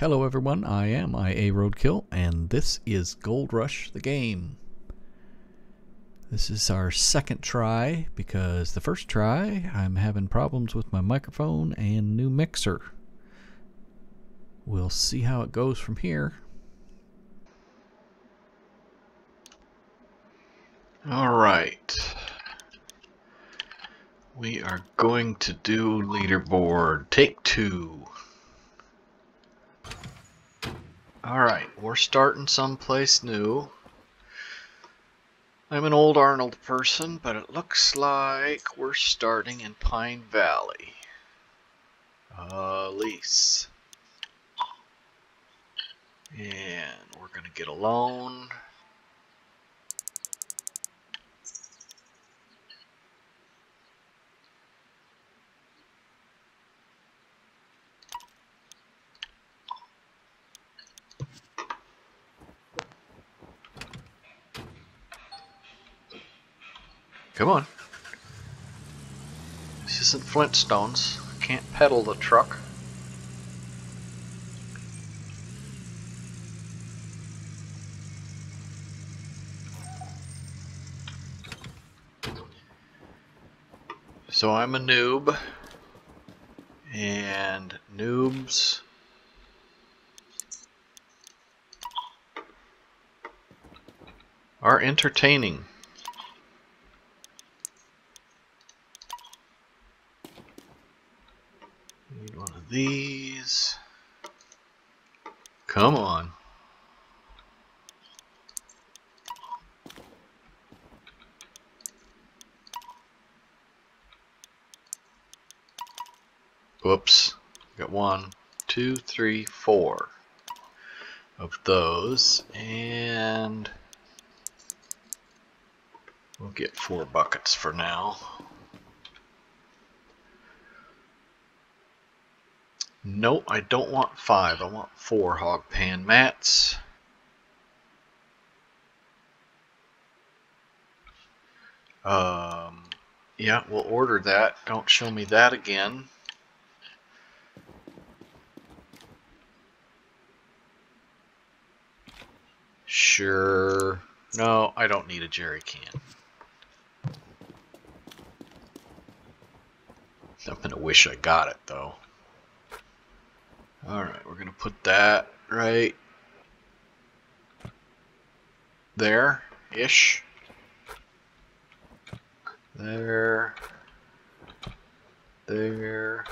Hello everyone, I am IA Roadkill, and this is Gold Rush the game. This is our second try because the first try I'm having problems with my microphone and new mixer. We'll see how it goes from here. Alright. We are going to do leaderboard. Take two. Alright, we're starting someplace new. I'm an old Arnold person, but it looks like we're starting in Pine Valley. Uh, lease. And we're going to get a loan. Come on. This isn't Flintstones. I can't pedal the truck. So I'm a noob. And noobs are entertaining. Need one of these. Come on. Whoops. Got one, two, three, four of those. And we'll get four buckets for now. No, I don't want five. I want four hog pan mats. Um, yeah, we'll order that. Don't show me that again. Sure. No, I don't need a jerry can. I'm gonna wish I got it though. Alright, we're gonna put that right there ish. There. There.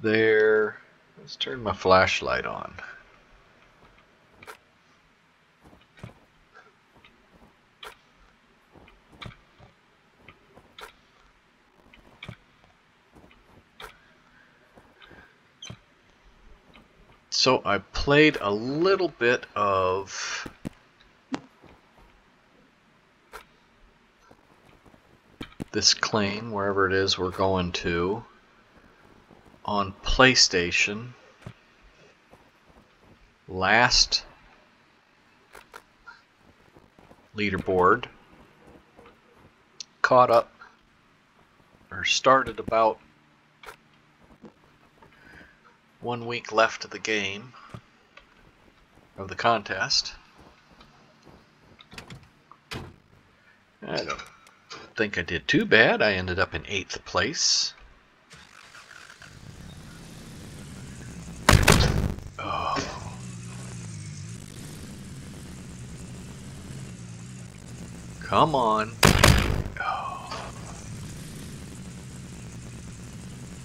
There. Let's turn my flashlight on. So I played a little bit of this claim, wherever it is we're going to, on PlayStation last leaderboard. Caught up, or started about one week left of the game, of the contest. I don't think I did too bad. I ended up in 8th place. Oh. Come on. Oh.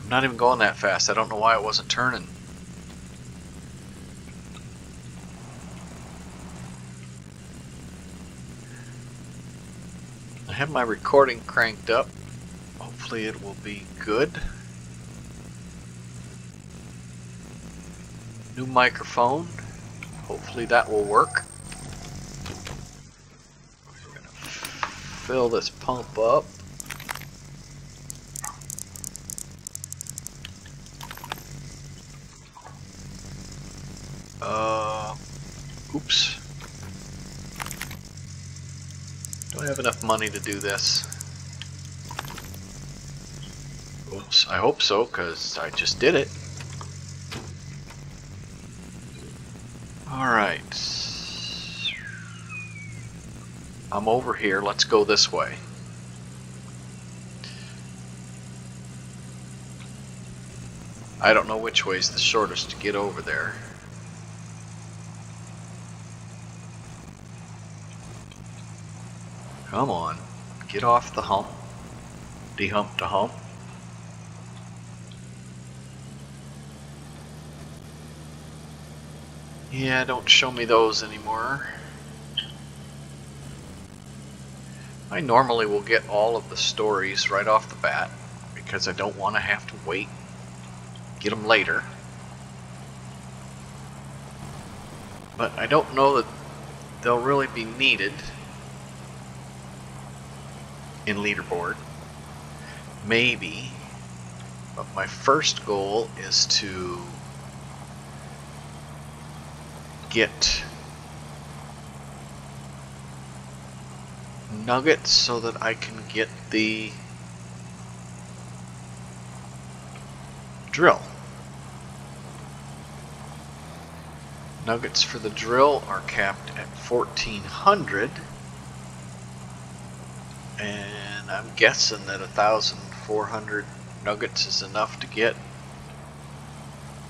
I'm not even going that fast. I don't know why it wasn't turning. I have my recording cranked up. Hopefully it will be good. New microphone. Hopefully that will work. We're gonna fill this pump up. Uh, oops. Don't have enough money to do this. Oops, I hope so, because I just did it. Alright. I'm over here. Let's go this way. I don't know which way is the shortest to get over there. Come on. Get off the hump. De-hump to hump. Yeah, don't show me those anymore. I normally will get all of the stories right off the bat because I don't want to have to wait, get them later. But I don't know that they'll really be needed in leaderboard. Maybe. But my first goal is to get nuggets so that I can get the drill. Nuggets for the drill are capped at 1400 and I'm guessing that 1400 nuggets is enough to get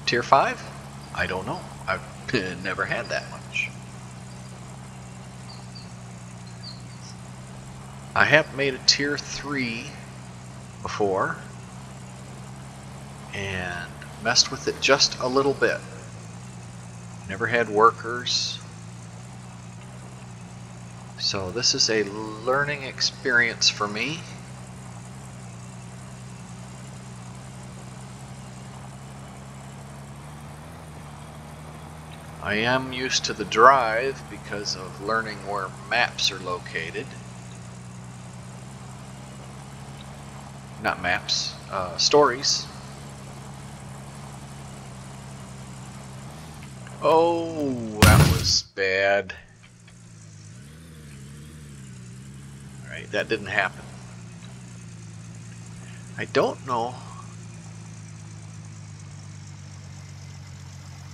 tier 5? I don't know. I've never had that much. I have made a tier 3 before and messed with it just a little bit. Never had workers. So this is a learning experience for me. I am used to the drive because of learning where maps are located. Not maps, uh, stories. Oh, that was bad. Alright, that didn't happen. I don't know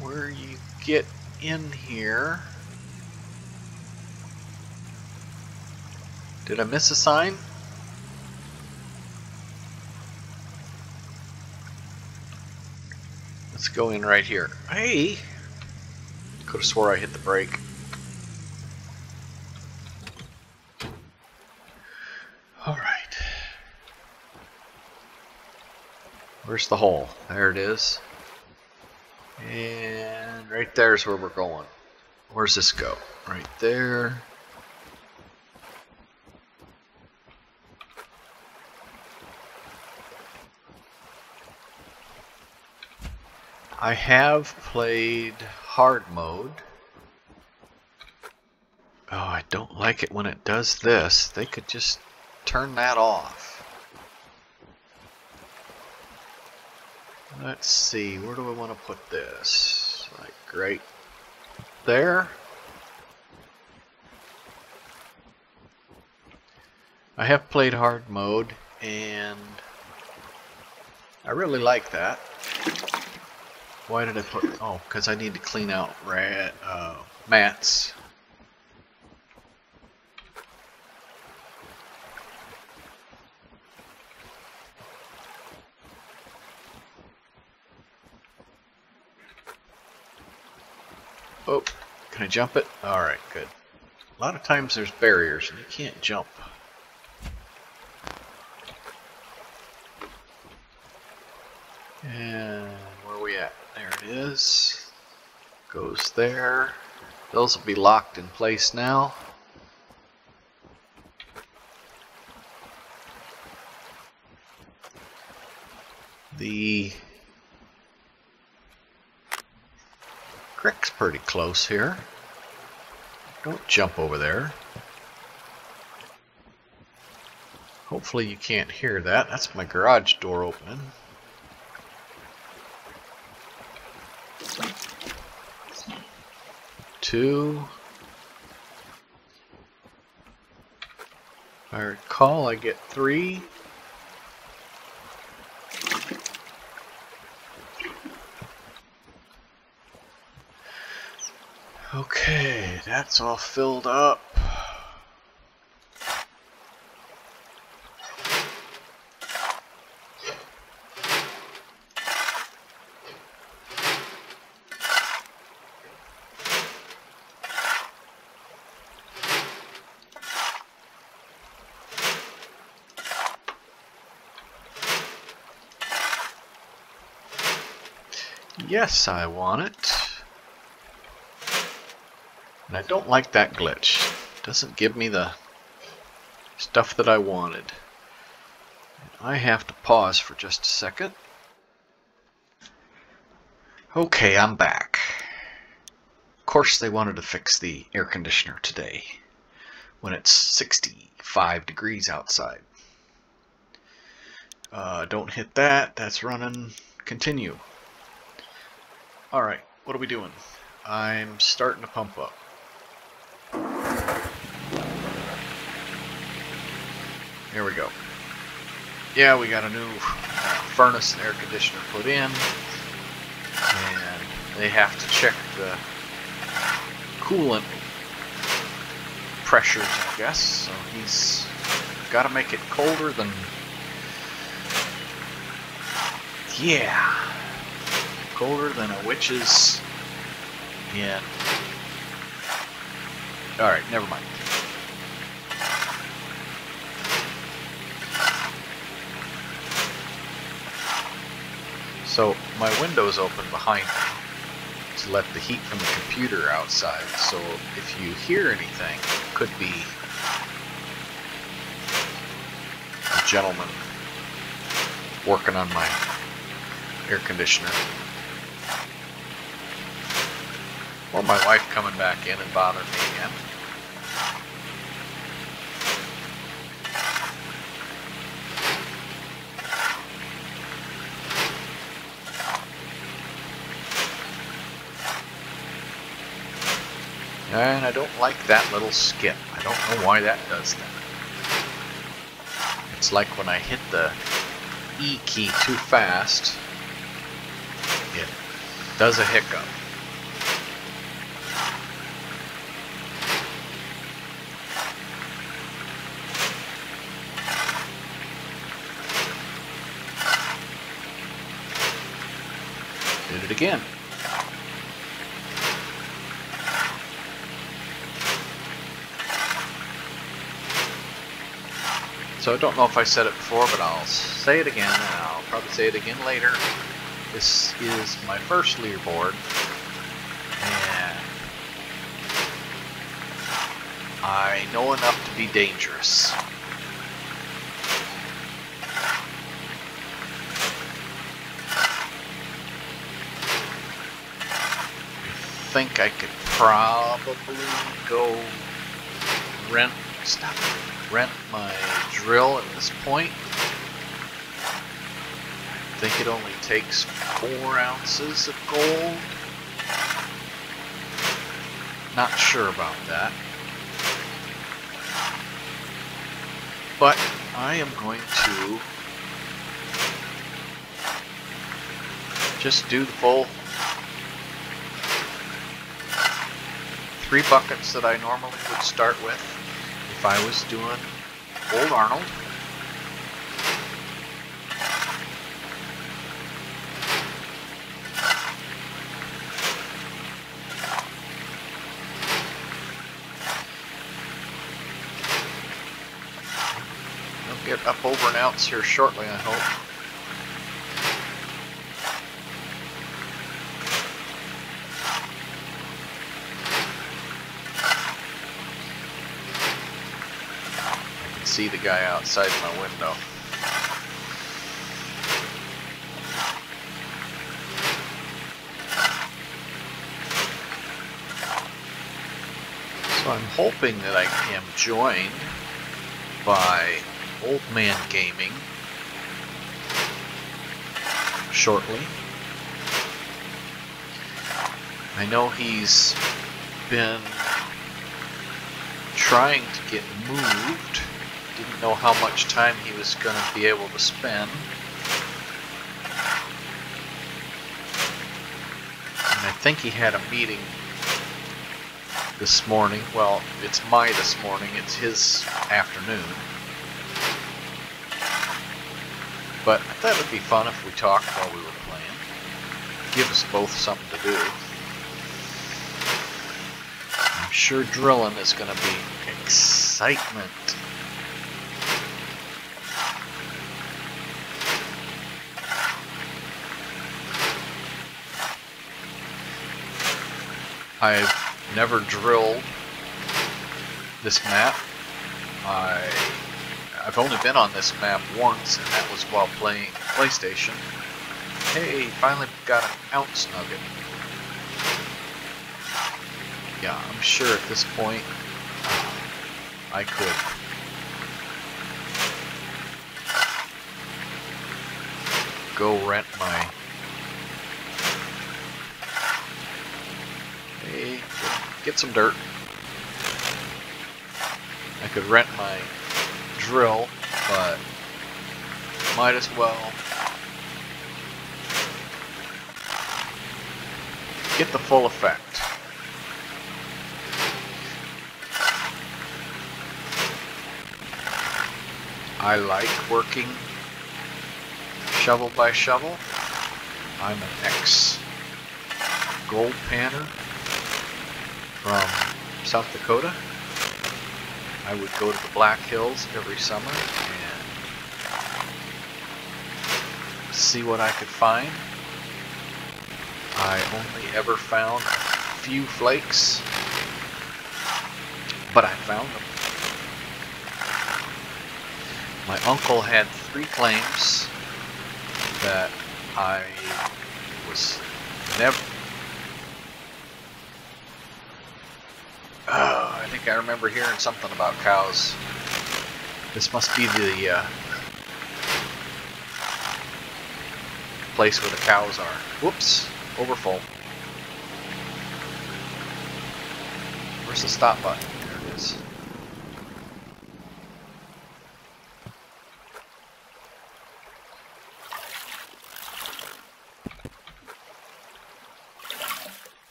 where you get in here. Did I miss a sign? Let's go in right here. Hey! Could have swore I hit the brake. Alright. The hole? There it is. And right there's where we're going. Where's this go? Right there. I have played hard mode. Oh, I don't like it when it does this. They could just turn that off. Let's see, where do I want to put this? Like right there. I have played hard mode and I really like that. Why did I put, oh, because I need to clean out rat, uh, mats. Oh, can I jump it? Alright, good. A lot of times there's barriers and you can't jump. And where are we at? There it is. Goes there. Those will be locked in place now. The creek's pretty close here. Don't jump over there. Hopefully you can't hear that. That's my garage door opening. Two. I recall, I get three. Okay, that's all filled up. Yes, I want it. And I don't like that glitch. It doesn't give me the stuff that I wanted. I have to pause for just a second. Okay, I'm back. Of course they wanted to fix the air conditioner today when it's 65 degrees outside. Uh, don't hit that, that's running. Continue. Alright, what are we doing? I'm starting to pump up. Here we go. Yeah, we got a new uh, furnace and air conditioner put in. And they have to check the coolant pressures, I guess. So he's got to make it colder than... Yeah colder than a witch's Yeah. Alright, never mind. So my window's open behind me to let the heat from the computer outside. So if you hear anything, it could be a gentleman working on my air conditioner. Or my wife coming back in and bothering me again. And I don't like that little skip. I don't know why that does that. It's like when I hit the E key too fast, it does a hiccup. Did it again. So I don't know if I said it before, but I'll say it again, and I'll probably say it again later. This is my first leaderboard, and I know enough to be dangerous. I think I could probably go rent stop rent my drill at this point. I think it only takes four ounces of gold. Not sure about that. But I am going to just do the full three buckets that I normally would start with if I was doing Old Arnold. I'll get up over an ounce here shortly, I hope. See the guy outside my window. So I'm hoping that I am joined by Old Man Gaming shortly. I know he's been trying to get moved know how much time he was going to be able to spend. And I think he had a meeting this morning. Well, it's my this morning, it's his afternoon. But I thought it'd be fun if we talked while we were playing. Give us both something to do. I'm sure drilling is going to be excitement. I've never drilled this map. I I've only been on this map once, and that was while playing PlayStation. Hey, finally got an ounce nugget. Yeah, I'm sure at this point uh, I could go rent my Hey, get some dirt. I could rent my drill, but might as well get the full effect. I like working shovel by shovel. I'm an ex gold panner from South Dakota. I would go to the Black Hills every summer and see what I could find. I only ever found a few flakes, but I found them. My uncle had three claims that I was never I I remember hearing something about cows. This must be the uh, place where the cows are. Whoops, overfull. Where's the stop button? There it is.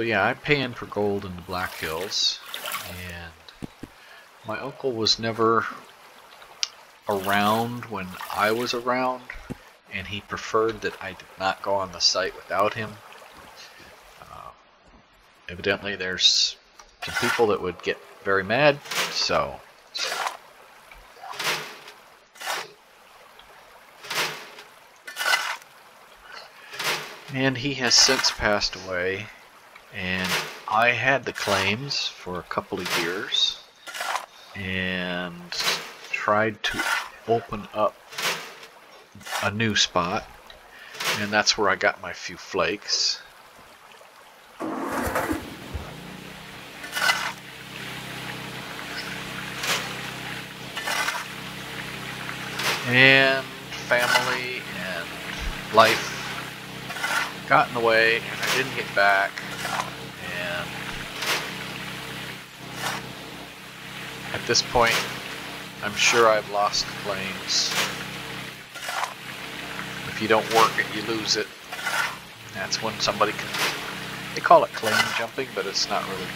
So yeah, I pan for gold in the Black Hills, and my uncle was never around when I was around, and he preferred that I did not go on the site without him. Uh, evidently, there's some people that would get very mad, so. And he has since passed away, and I had the claims for a couple of years and tried to open up a new spot. And that's where I got my few flakes. And family and life got in the way and I didn't get back and at this point I'm sure I've lost claims if you don't work it you lose it. That's when somebody can they call it claim jumping but it's not really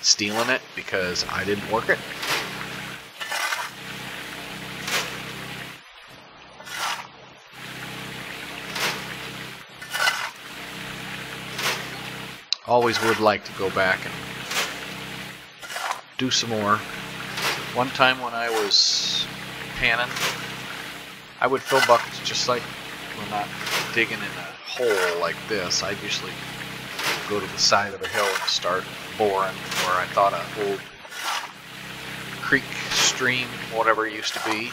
stealing it because I didn't work it always would like to go back and do some more. One time when I was panning, I would fill buckets just like we're not digging in a hole like this. I'd usually go to the side of a hill and start boring where I thought an old creek, stream, whatever it used to be.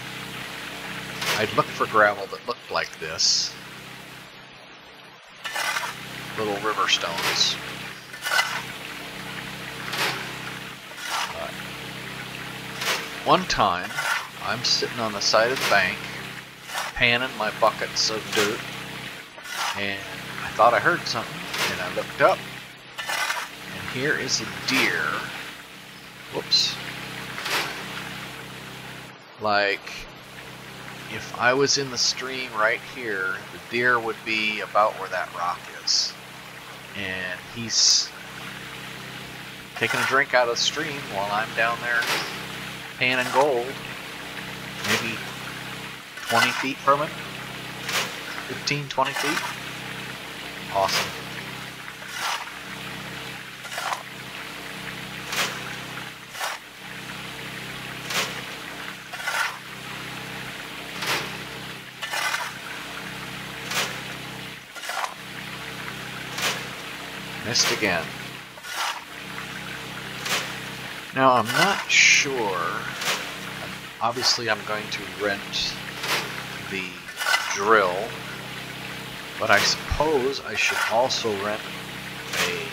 I'd look for gravel that looked like this. Little river stones. One time, I'm sitting on the side of the bank, panning my buckets of dirt, and I thought I heard something, and I looked up, and here is a deer. Whoops. Like, if I was in the stream right here, the deer would be about where that rock is. and he's taking a drink out of the stream while I'm down there panning gold, maybe 20 feet from it, 15, 20 feet. Awesome. Missed again. Now I'm not sure. Obviously I'm going to rent the drill, but I suppose I should also rent a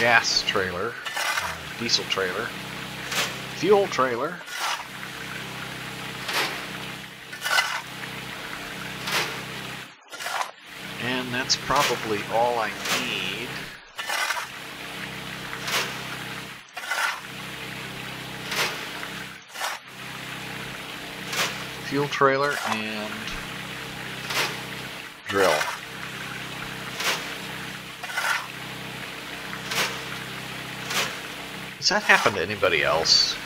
gas trailer, uh, diesel trailer, fuel trailer, and that's probably all I need. Fuel trailer and drill. Does that happen to anybody else?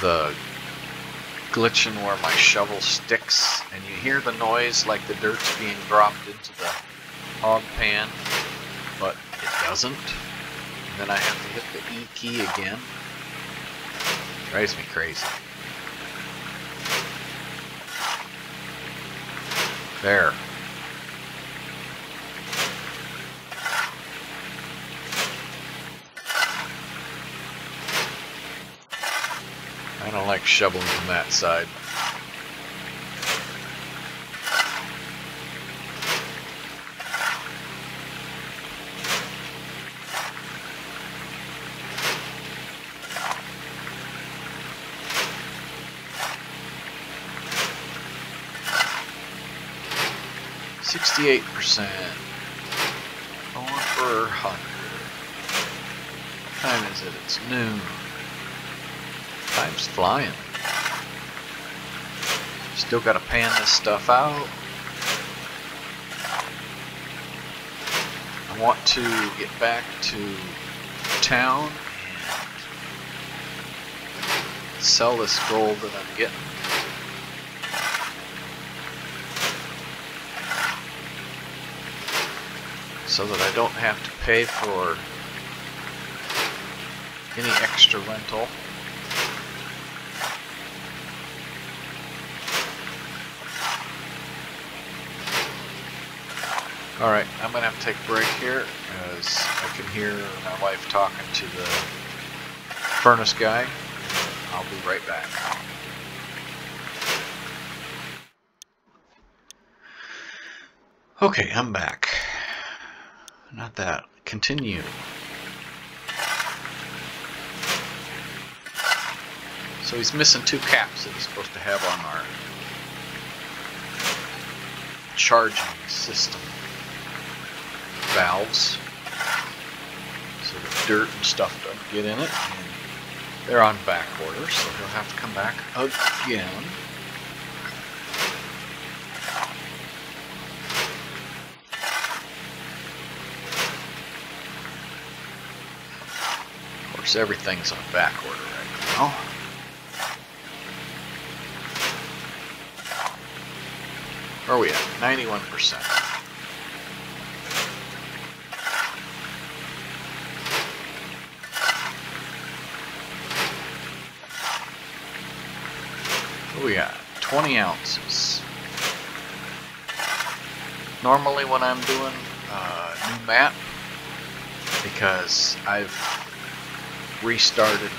The glitching where my shovel sticks and you hear the noise like the dirt's being dropped into the hog pan, but it doesn't. And then I have to hit the E key again. Drives me crazy. There. I don't like shoveling from that side. Sixty-eight percent. Going for hundred. Time is it? It's noon. Time's flying. Still gotta pan this stuff out. I want to get back to town and sell this gold that I'm getting. So that I don't have to pay for any extra rental. Alright, I'm going to have to take a break here as I can hear my wife talking to the furnace guy. I'll be right back. Okay, I'm back. That. Continue. So he's missing two caps that he's supposed to have on our charging system valves so the dirt and stuff don't get in it. And they're on back order, so he'll have to come back again. Of course, everything's on back order right now. Where are we at? 91%. What we got? 20 ounces. Normally when I'm doing uh, new map, because I've restarted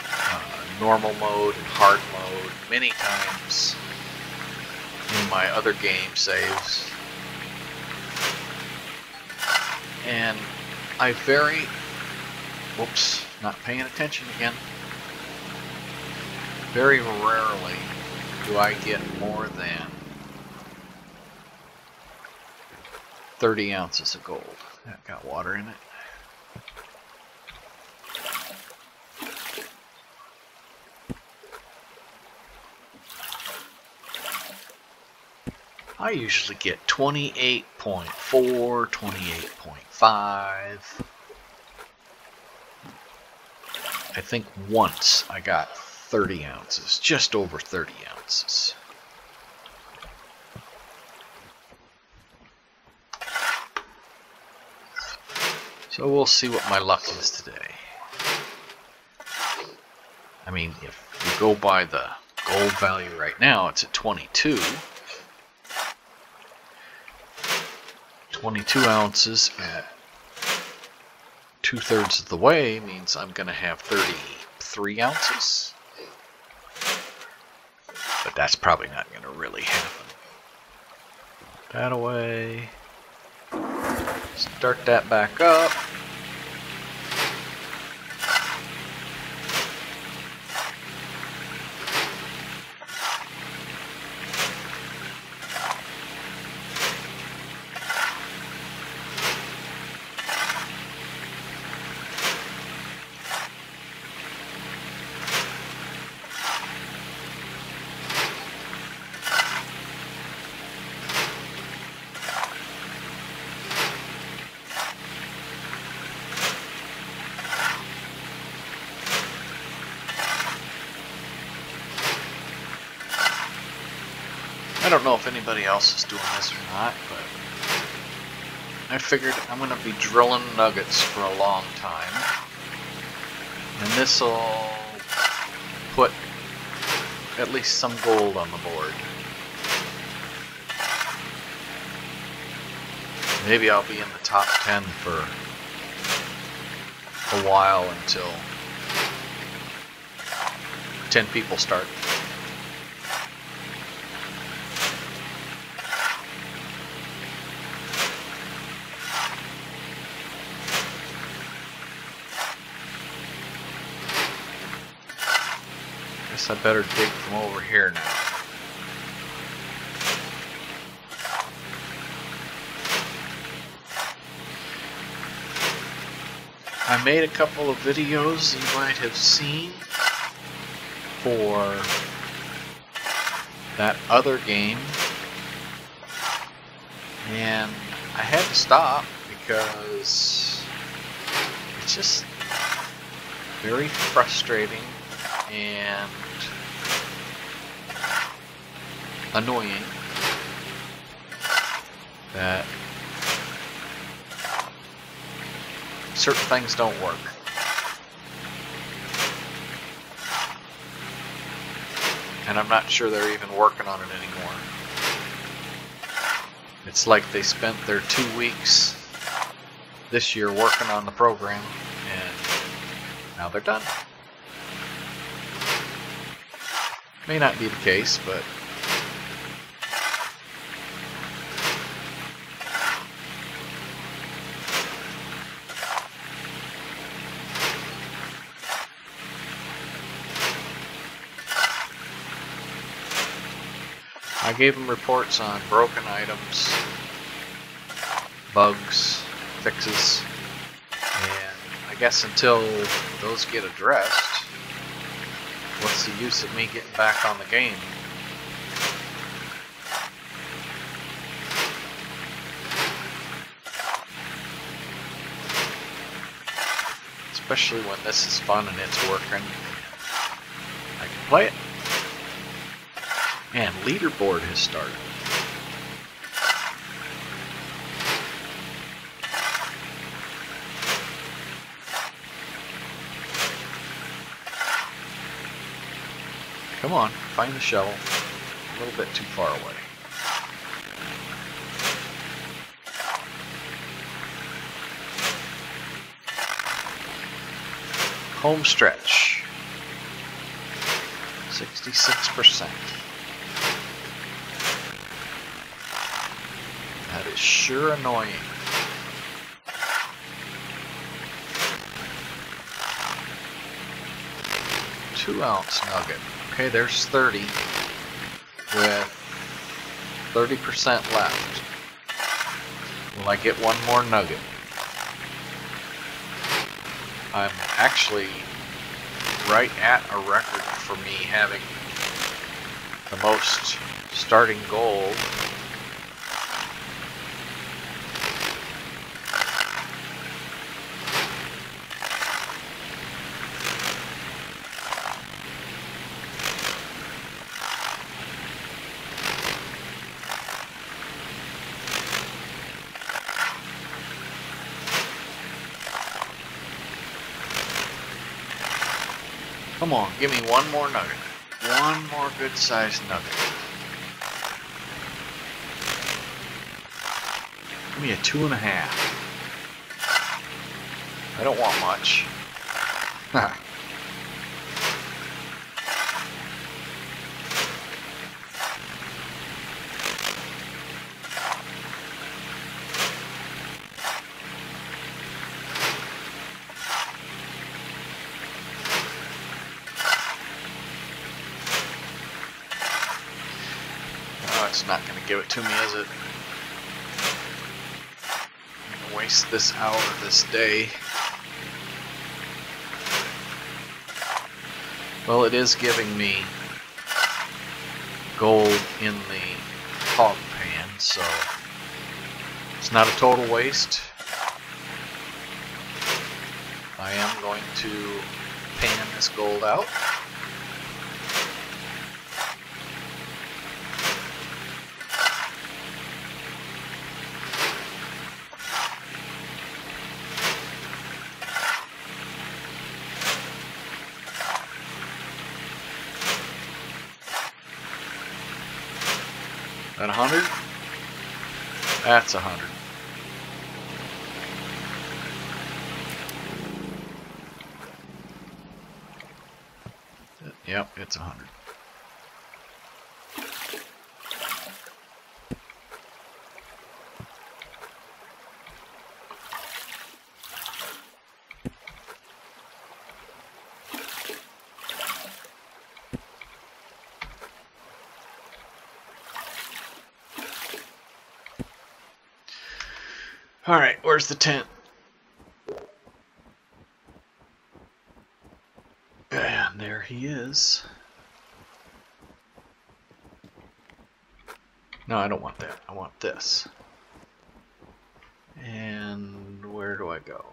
uh, normal mode and hard mode many times in my other game saves. And I very, whoops, not paying attention again. Very rarely do I get more than 30 ounces of gold. That got water in it. I usually get 28.4, 28.5. I think once I got 30 ounces, just over 30 ounces. So we'll see what my luck is today. I mean, if we go by the gold value right now, it's at 22. 22 ounces at two-thirds of the way means I'm going to have 33 ounces. But that's probably not going to really happen. That away. Start that back up. I don't know if else is doing this or not, but I figured I'm going to be drilling nuggets for a long time. And this will put at least some gold on the board. Maybe I'll be in the top 10 for a while until 10 people start Guess I better dig from over here now. I made a couple of videos you might have seen for that other game and I had to stop because it's just very frustrating and annoying that certain things don't work. And I'm not sure they're even working on it anymore. It's like they spent their two weeks this year working on the program and now they're done. May not be the case, but I gave them reports on broken items, bugs, fixes, and I guess until those get addressed, what's the use of me getting back on the game? Especially when this is fun and it's working. I can play it. And leaderboard has started. Come on, find the shovel. A little bit too far away. Home stretch. 66%. That is sure annoying. Two ounce nugget. Okay, there's 30 with 30% left. Will I get one more nugget? I'm actually right at a record for me having the most starting gold Come on, give me one more nugget. One more good sized nugget. Give me a two and a half. I don't want much. Oh, it's not going to me, is it? Waste this hour this day. Well, it is giving me gold in the hog pan, so it's not a total waste. I am going to pan this gold out. That a hundred? That's a hundred. Yep, it's a hundred. All right, where's the tent? And there he is. No, I don't want that. I want this. And where do I go?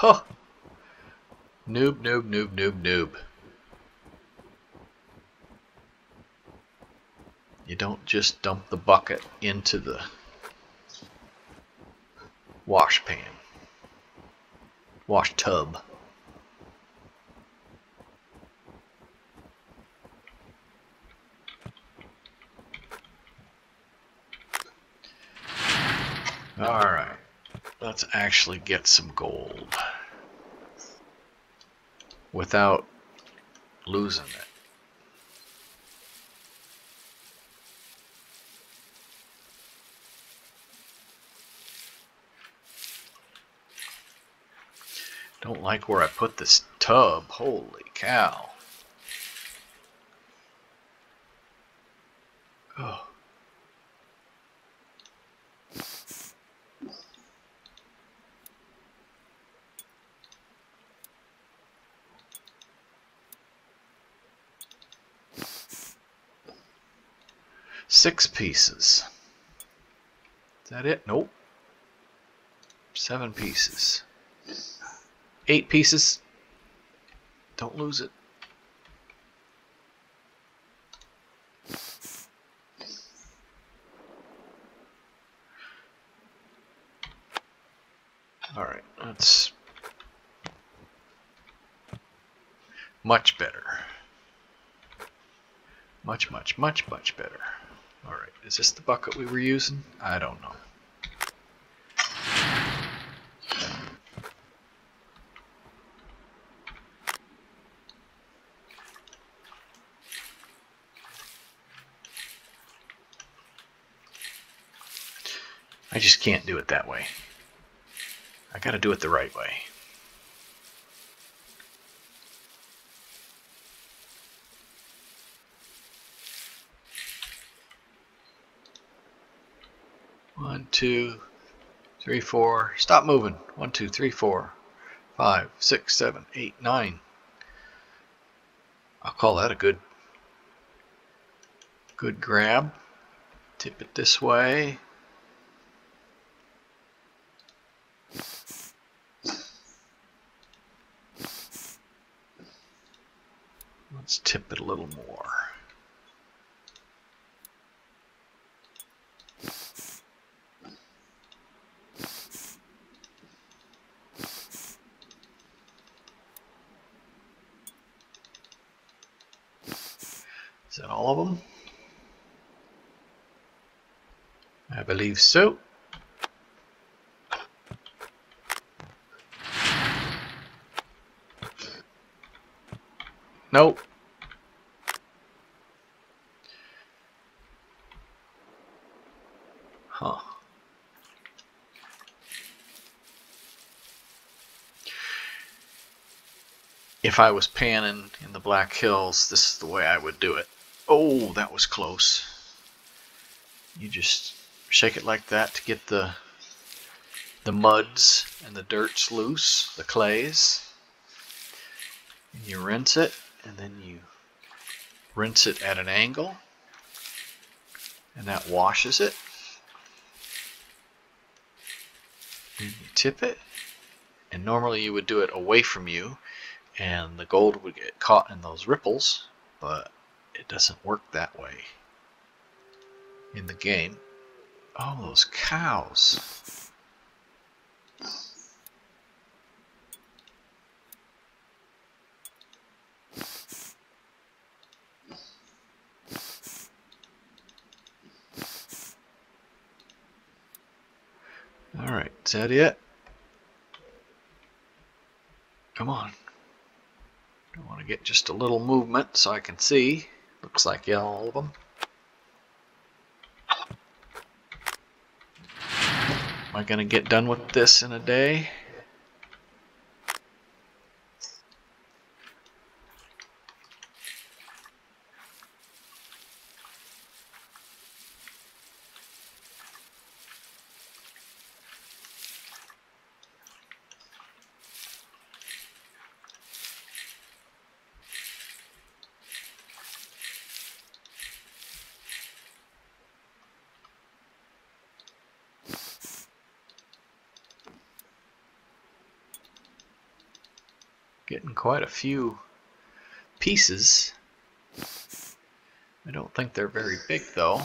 Huh. Noob, noob, noob, noob, noob. You don't just dump the bucket into the wash pan, wash tub. All right, let's actually get some gold without losing it. Don't like where I put this tub. Holy cow. Oh. Six pieces. Is that it? Nope. Seven pieces. Eight pieces. Don't lose it. Alright, that's much better. Much, much, much, much better. Alright, is this the bucket we were using? I don't know. I just can't do it that way. I gotta do it the right way. One, two, three, four. Stop moving. One, two, three, four, five, six, seven, eight, nine. I'll call that a good, good grab. Tip it this way. Let's tip it a little more. Is that all of them? I believe so. Nope. Huh. If I was panning in the Black Hills, this is the way I would do it. Oh, that was close. You just shake it like that to get the the muds and the dirts loose, the clays. And you rinse it, and then you rinse it at an angle, and that washes it. And you tip it, and normally you would do it away from you, and the gold would get caught in those ripples, but it doesn't work that way in the game. Oh, those cows. Alright, is that it? Come on. I want to get just a little movement so I can see. Looks like yeah, all of them. I going to get done with this in a day? Getting quite a few pieces. I don't think they're very big though.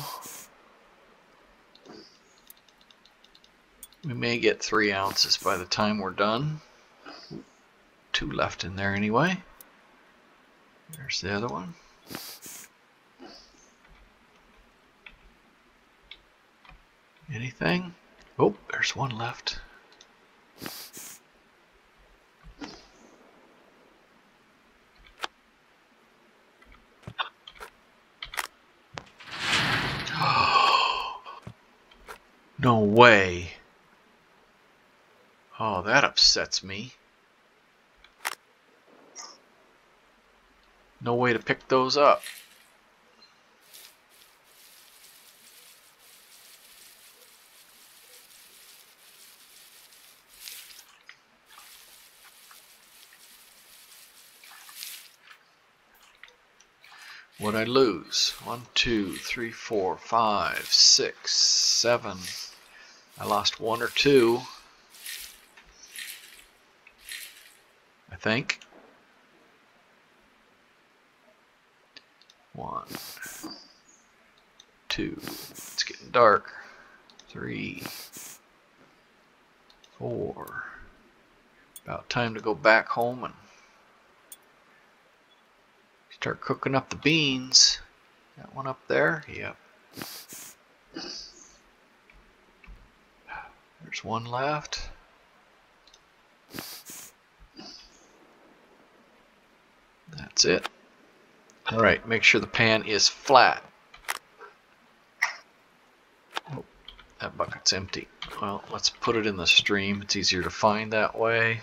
We may get three ounces by the time we're done. Two left in there anyway. There's the other one. Anything? Oh, there's one left. No way. Oh, that upsets me. No way to pick those up. What I lose? One, two, three, four, five, six, seven. I lost one or two. Think. One, two, it's getting dark. Three, four. About time to go back home and start cooking up the beans. That one up there? Yep. There's one left. That's it. Alright, make sure the pan is flat. Oh, that bucket's empty. Well, let's put it in the stream. It's easier to find that way.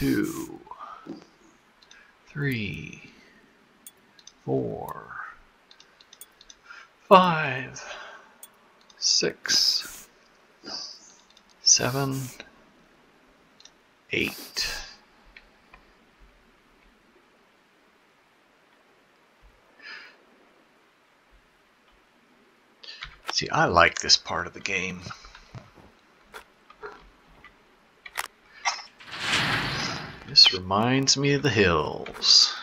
two. three, four, five, six, seven, eight. See, I like this part of the game. This reminds me of the hills.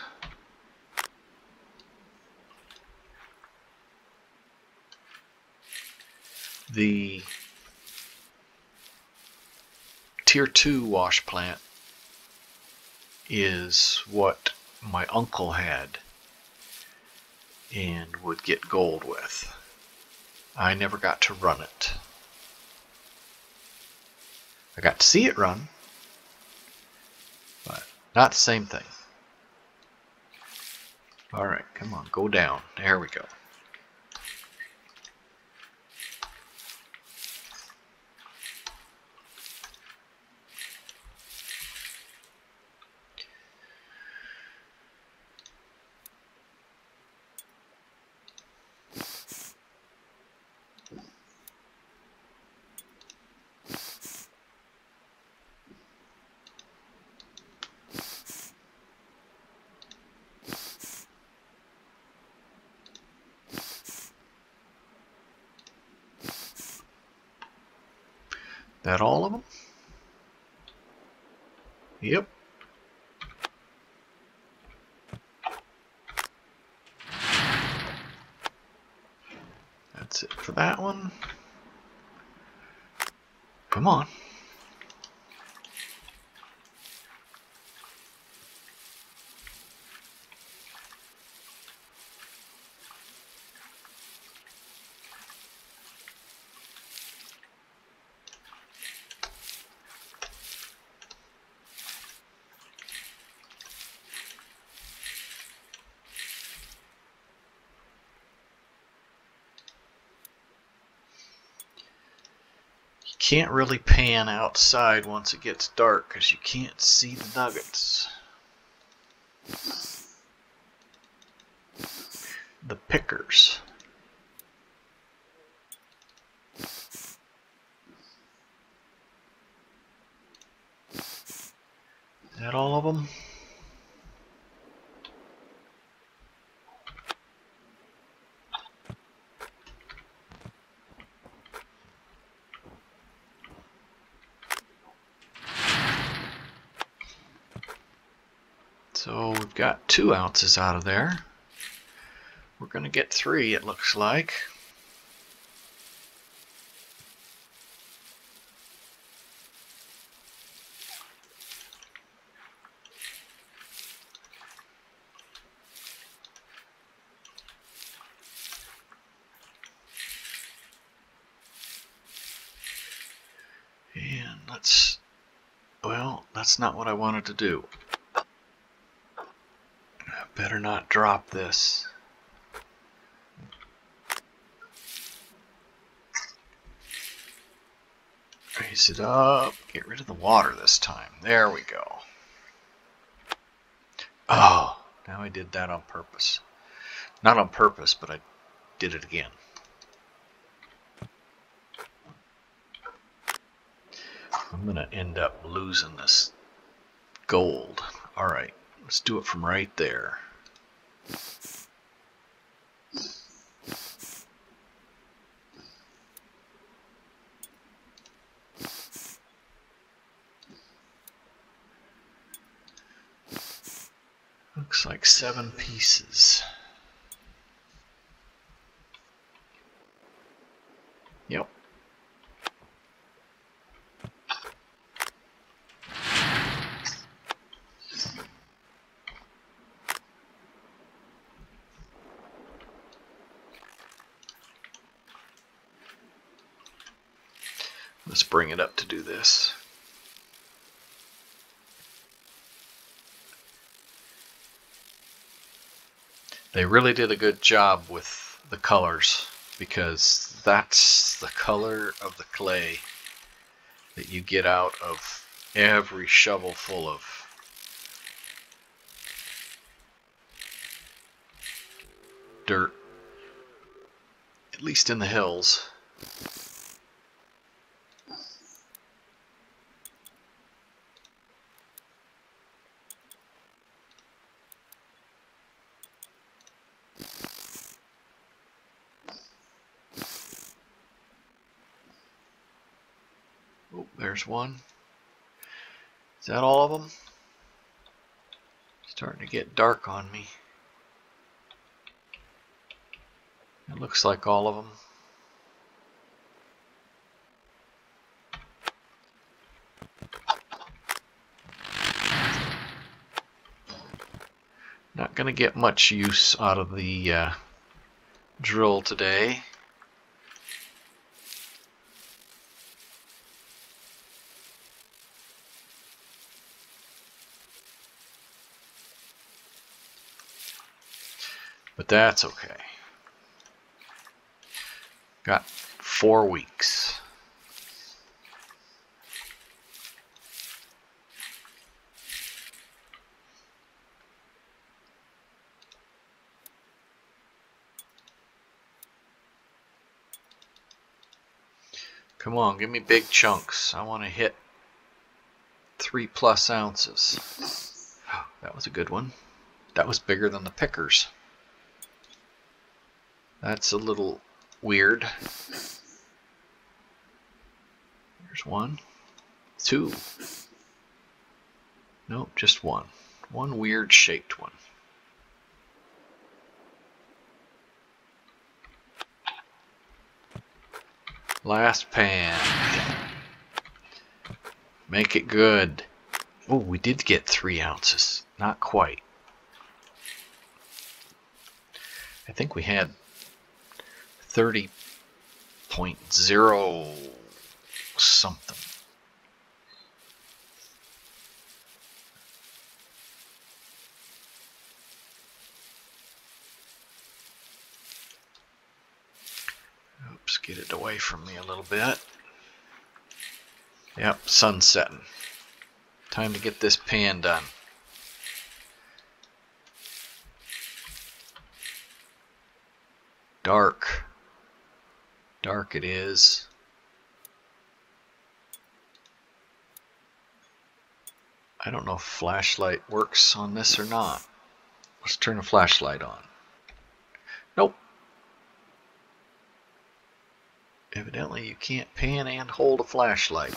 The tier 2 wash plant is what my uncle had and would get gold with. I never got to run it. I got to see it run, but not the same thing. Alright, come on, go down. There we go. That all of them? Yep. That's it for that one. Come on. Can't really pan outside once it gets dark because you can't see the nuggets. The pickers. Is that all of them? So we've got two ounces out of there. We're going to get three, it looks like. And let's, well, that's not what I wanted to do. Better not drop this. Raise it up. Get rid of the water this time. There we go. Oh, now I did that on purpose. Not on purpose, but I did it again. I'm going to end up losing this gold. Alright, let's do it from right there. Looks like seven pieces. Yep. Let's bring it up to do this. They really did a good job with the colors because that's the color of the clay that you get out of every shovel full of. Dirt, at least in the hills. There's one. Is that all of them? Starting to get dark on me. It looks like all of them. Not going to get much use out of the uh, drill today. But that's okay. Got four weeks. Come on, give me big chunks. I want to hit three plus ounces. That was a good one. That was bigger than the pickers. That's a little weird. There's one, two. Nope, just one. One weird shaped one. Last pan. Make it good. Oh, we did get three ounces. Not quite. I think we had 30.0 something. Oops, get it away from me a little bit. Yep, sun setting. Time to get this pan done. Dark. Dark it is. I don't know if flashlight works on this or not. Let's turn a flashlight on. Nope. Evidently you can't pan and hold a flashlight.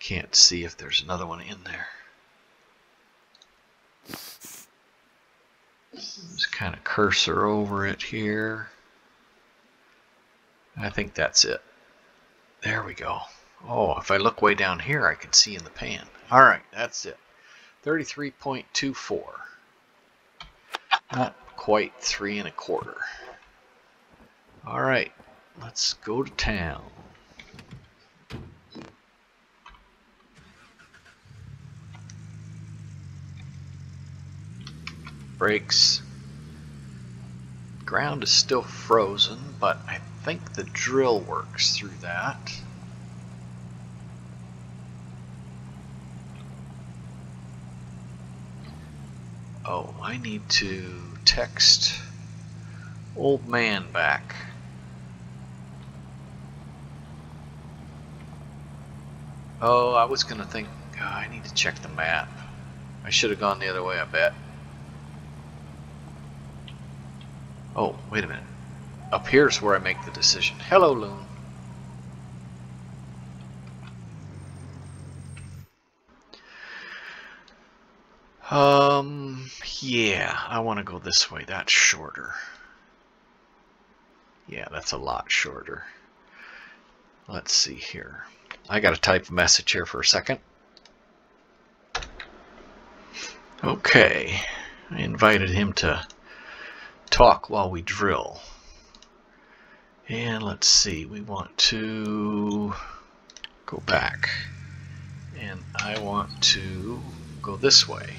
Can't see if there's another one in there. Just kind of cursor over it here. I think that's it. There we go. Oh, if I look way down here, I can see in the pan. All right, that's it. 33.24. Not quite three and a quarter. All right, let's go to town. Brakes. Ground is still frozen, but I think the drill works through that. Oh, I need to text old man back. Oh, I was gonna think, oh, I need to check the map. I should have gone the other way, I bet. Oh, wait a minute. Up here's where I make the decision. Hello, Loon. Um, yeah, I want to go this way. That's shorter. Yeah, that's a lot shorter. Let's see here. I got to type a message here for a second. Okay, I invited him to talk while we drill. And let's see, we want to go back. And I want to go this way.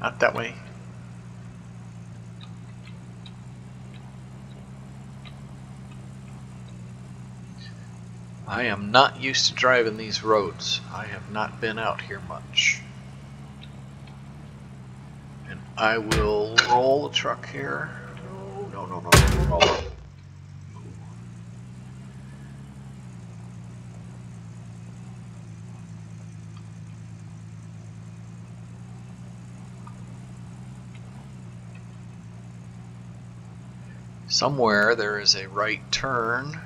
Not that way. I am not used to driving these roads. I have not been out here much. And I will roll the truck here. No, no, no, no, no. Somewhere there is a right turn.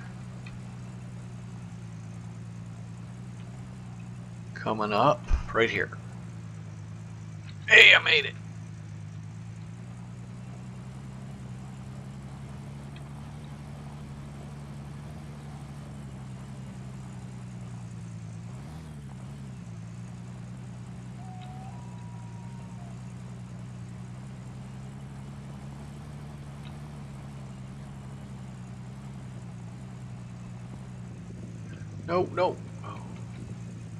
Coming up right here. Hey, I made it. No, no.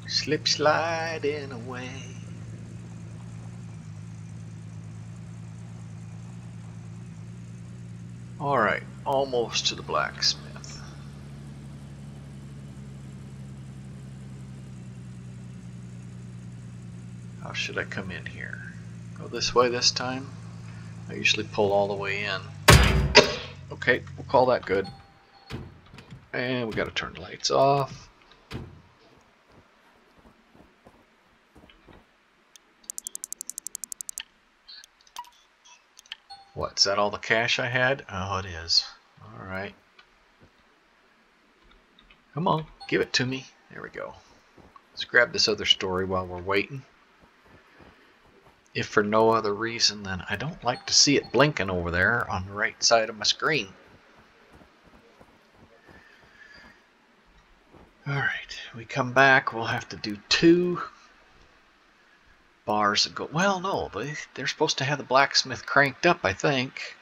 Slip sliding away. Alright, almost to the blacksmith. How should I come in here? Go this way this time? I usually pull all the way in. Okay, we'll call that good. And we gotta turn the lights off. That all the cash I had? Oh, it is. Alright. Come on, give it to me. There we go. Let's grab this other story while we're waiting. If for no other reason than I don't like to see it blinking over there on the right side of my screen. Alright, we come back, we'll have to do two bars of go, Well, no, they, they're supposed to have the blacksmith cranked up, I think.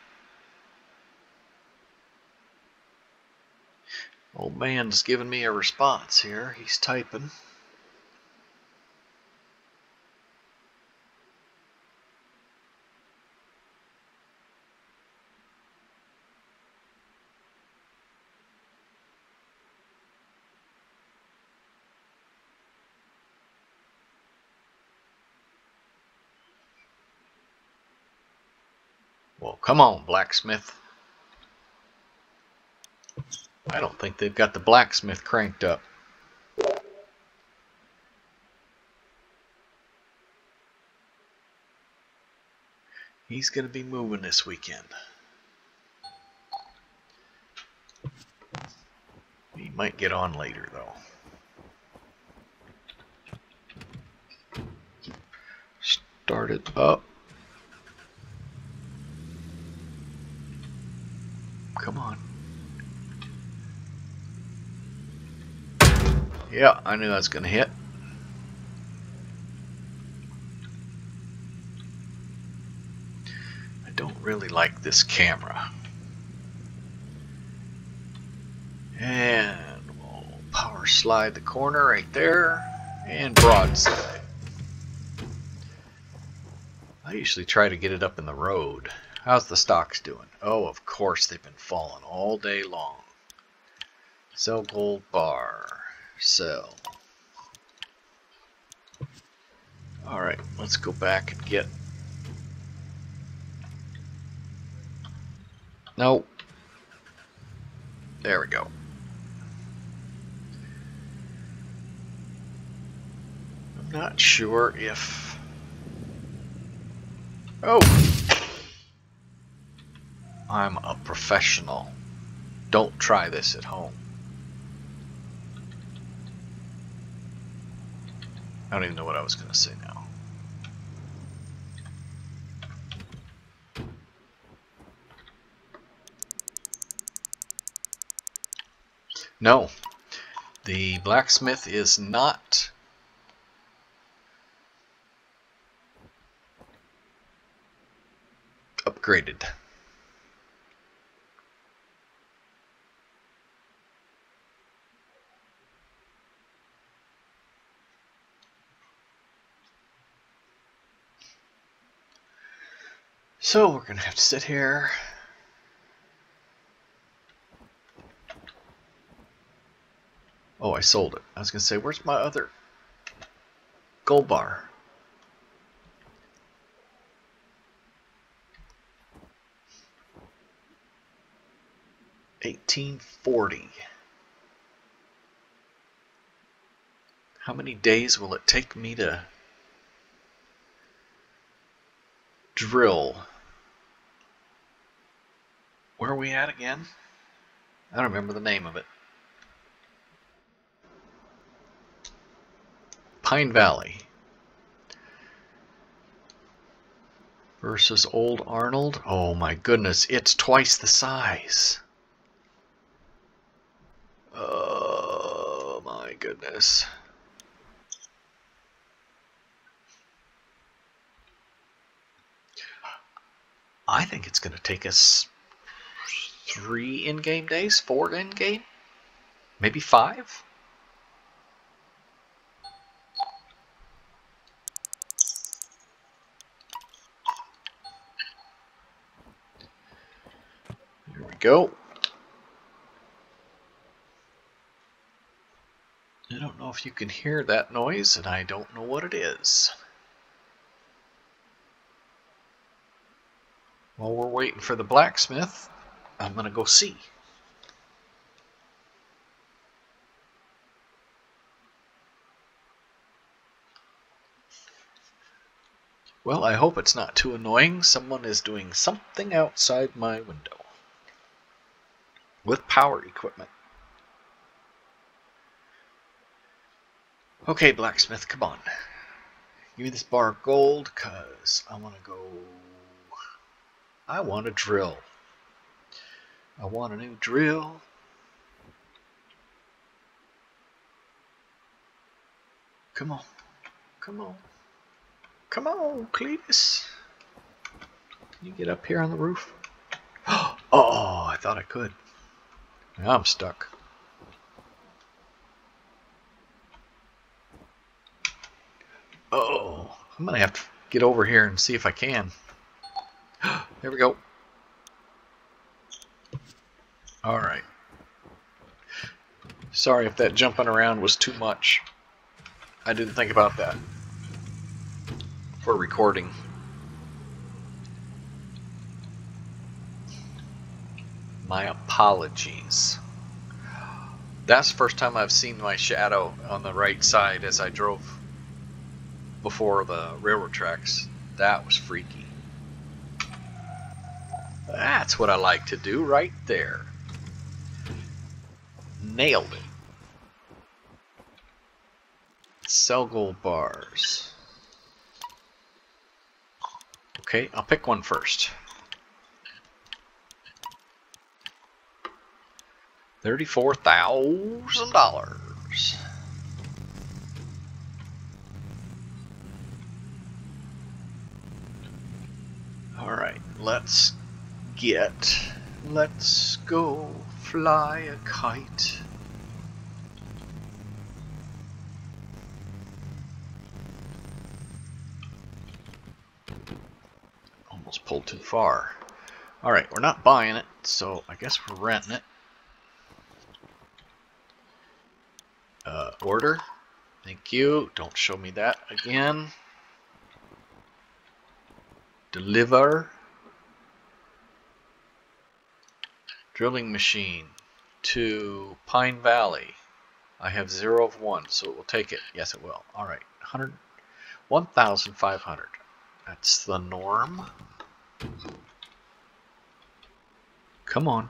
Old man's giving me a response here. He's typing. Come on, blacksmith. I don't think they've got the blacksmith cranked up. He's going to be moving this weekend. He might get on later, though. Start it up. Come on. Yeah, I knew I was going to hit. I don't really like this camera. And we'll power slide the corner right there and broadside. I usually try to get it up in the road. How's the stocks doing? Oh, of course they've been falling all day long. Sell gold bar. Sell. Alright, let's go back and get... No. There we go. I'm not sure if... Oh! I'm a professional. Don't try this at home. I don't even know what I was going to say now. No, the blacksmith is not upgraded. So we're going to have to sit here. Oh, I sold it. I was going to say, where's my other gold bar? Eighteen forty. How many days will it take me to drill. Where are we at again? I don't remember the name of it. Pine Valley versus Old Arnold. Oh my goodness, it's twice the size. Oh my goodness. I think it's going to take us three in-game days, four in-game, maybe five. Here we go. I don't know if you can hear that noise, and I don't know what it is. While we're waiting for the blacksmith, I'm going to go see. Well, I hope it's not too annoying. Someone is doing something outside my window. With power equipment. Okay, blacksmith, come on. Give me this bar of gold, because I want to go I want to drill. I want a new drill. Come on. Come on. Come on, Cletus. Can you get up here on the roof? Oh, I thought I could. Now I'm stuck. Oh, I'm going to have to get over here and see if I can. There we go. All right. Sorry if that jumping around was too much. I didn't think about that for recording. My apologies. That's the first time I've seen my shadow on the right side as I drove before the railroad tracks. That was freaky. That's what I like to do right there. Nailed it. Sell gold bars. Okay, I'll pick one first. Thirty-four thousand dollars. All right, let's get. Let's go fly a kite. Almost pulled too far. Alright, we're not buying it, so I guess we're renting it. Uh, order. Thank you. Don't show me that again. Deliver. drilling machine to Pine Valley. I have 0 of 1, so it will take it. Yes, it will. All right, 100, 1,500. That's the norm. Come on.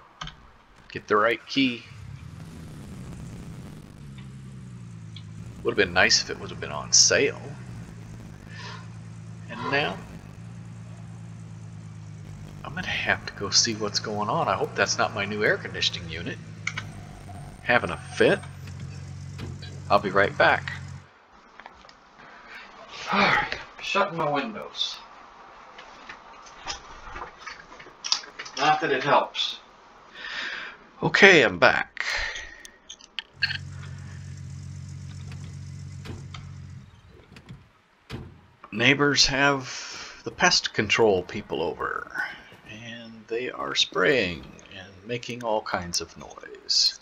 Get the right key. Would have been nice if it would have been on sale. And now I'm gonna have to go see what's going on. I hope that's not my new air conditioning unit. Having a fit. I'll be right back. Alright, shutting my windows. Not that it helps. Okay, I'm back. Neighbors have the pest control people over. And they are spraying and making all kinds of noise.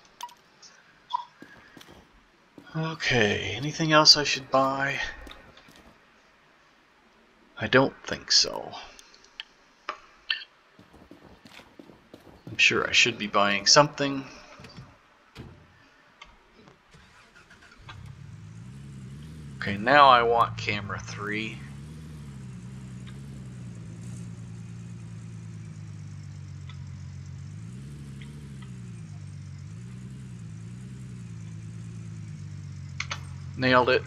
Okay, anything else I should buy? I don't think so. I'm sure I should be buying something. Okay, now I want camera 3. Nailed it.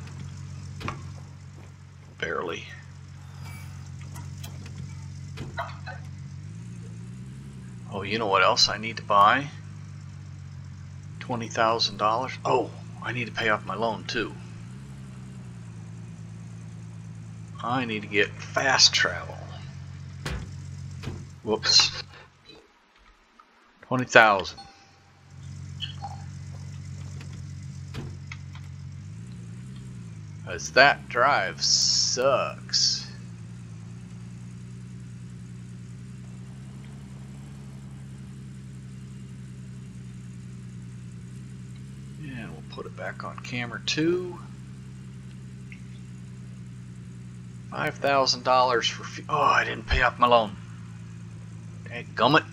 Barely. You know what else I need to buy? $20,000. Oh, I need to pay off my loan too. I need to get fast travel. Whoops. 20,000. Cause that drive sucks. And we'll put it back on camera two. Five thousand dollars for oh I didn't pay off my loan. Dang gummit.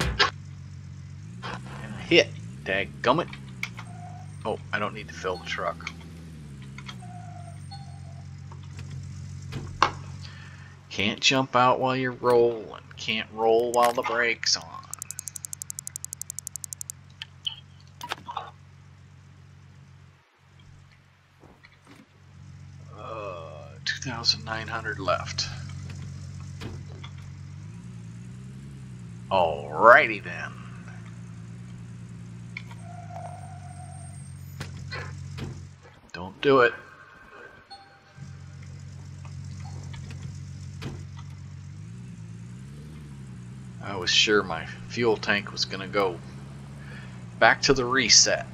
And a hit. Dang gummit. Oh, I don't need to fill the truck. Can't jump out while you're rolling. Can't roll while the brake's on. Uh, 2,900 left. Alrighty then. Don't do it. I was sure my fuel tank was going to go back to the reset.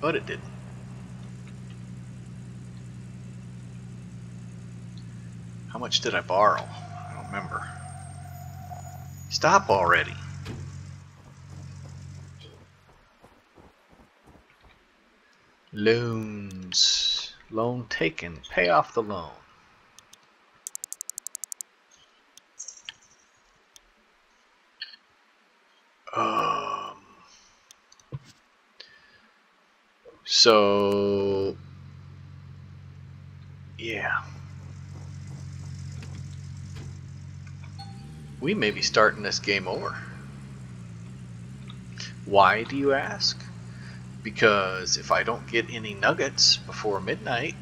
But it didn't. Much did I borrow? I don't remember. Stop already. Loans. Loan taken. Pay off the loan. Um, so, yeah. We may be starting this game over. Why, do you ask? Because if I don't get any nuggets before midnight,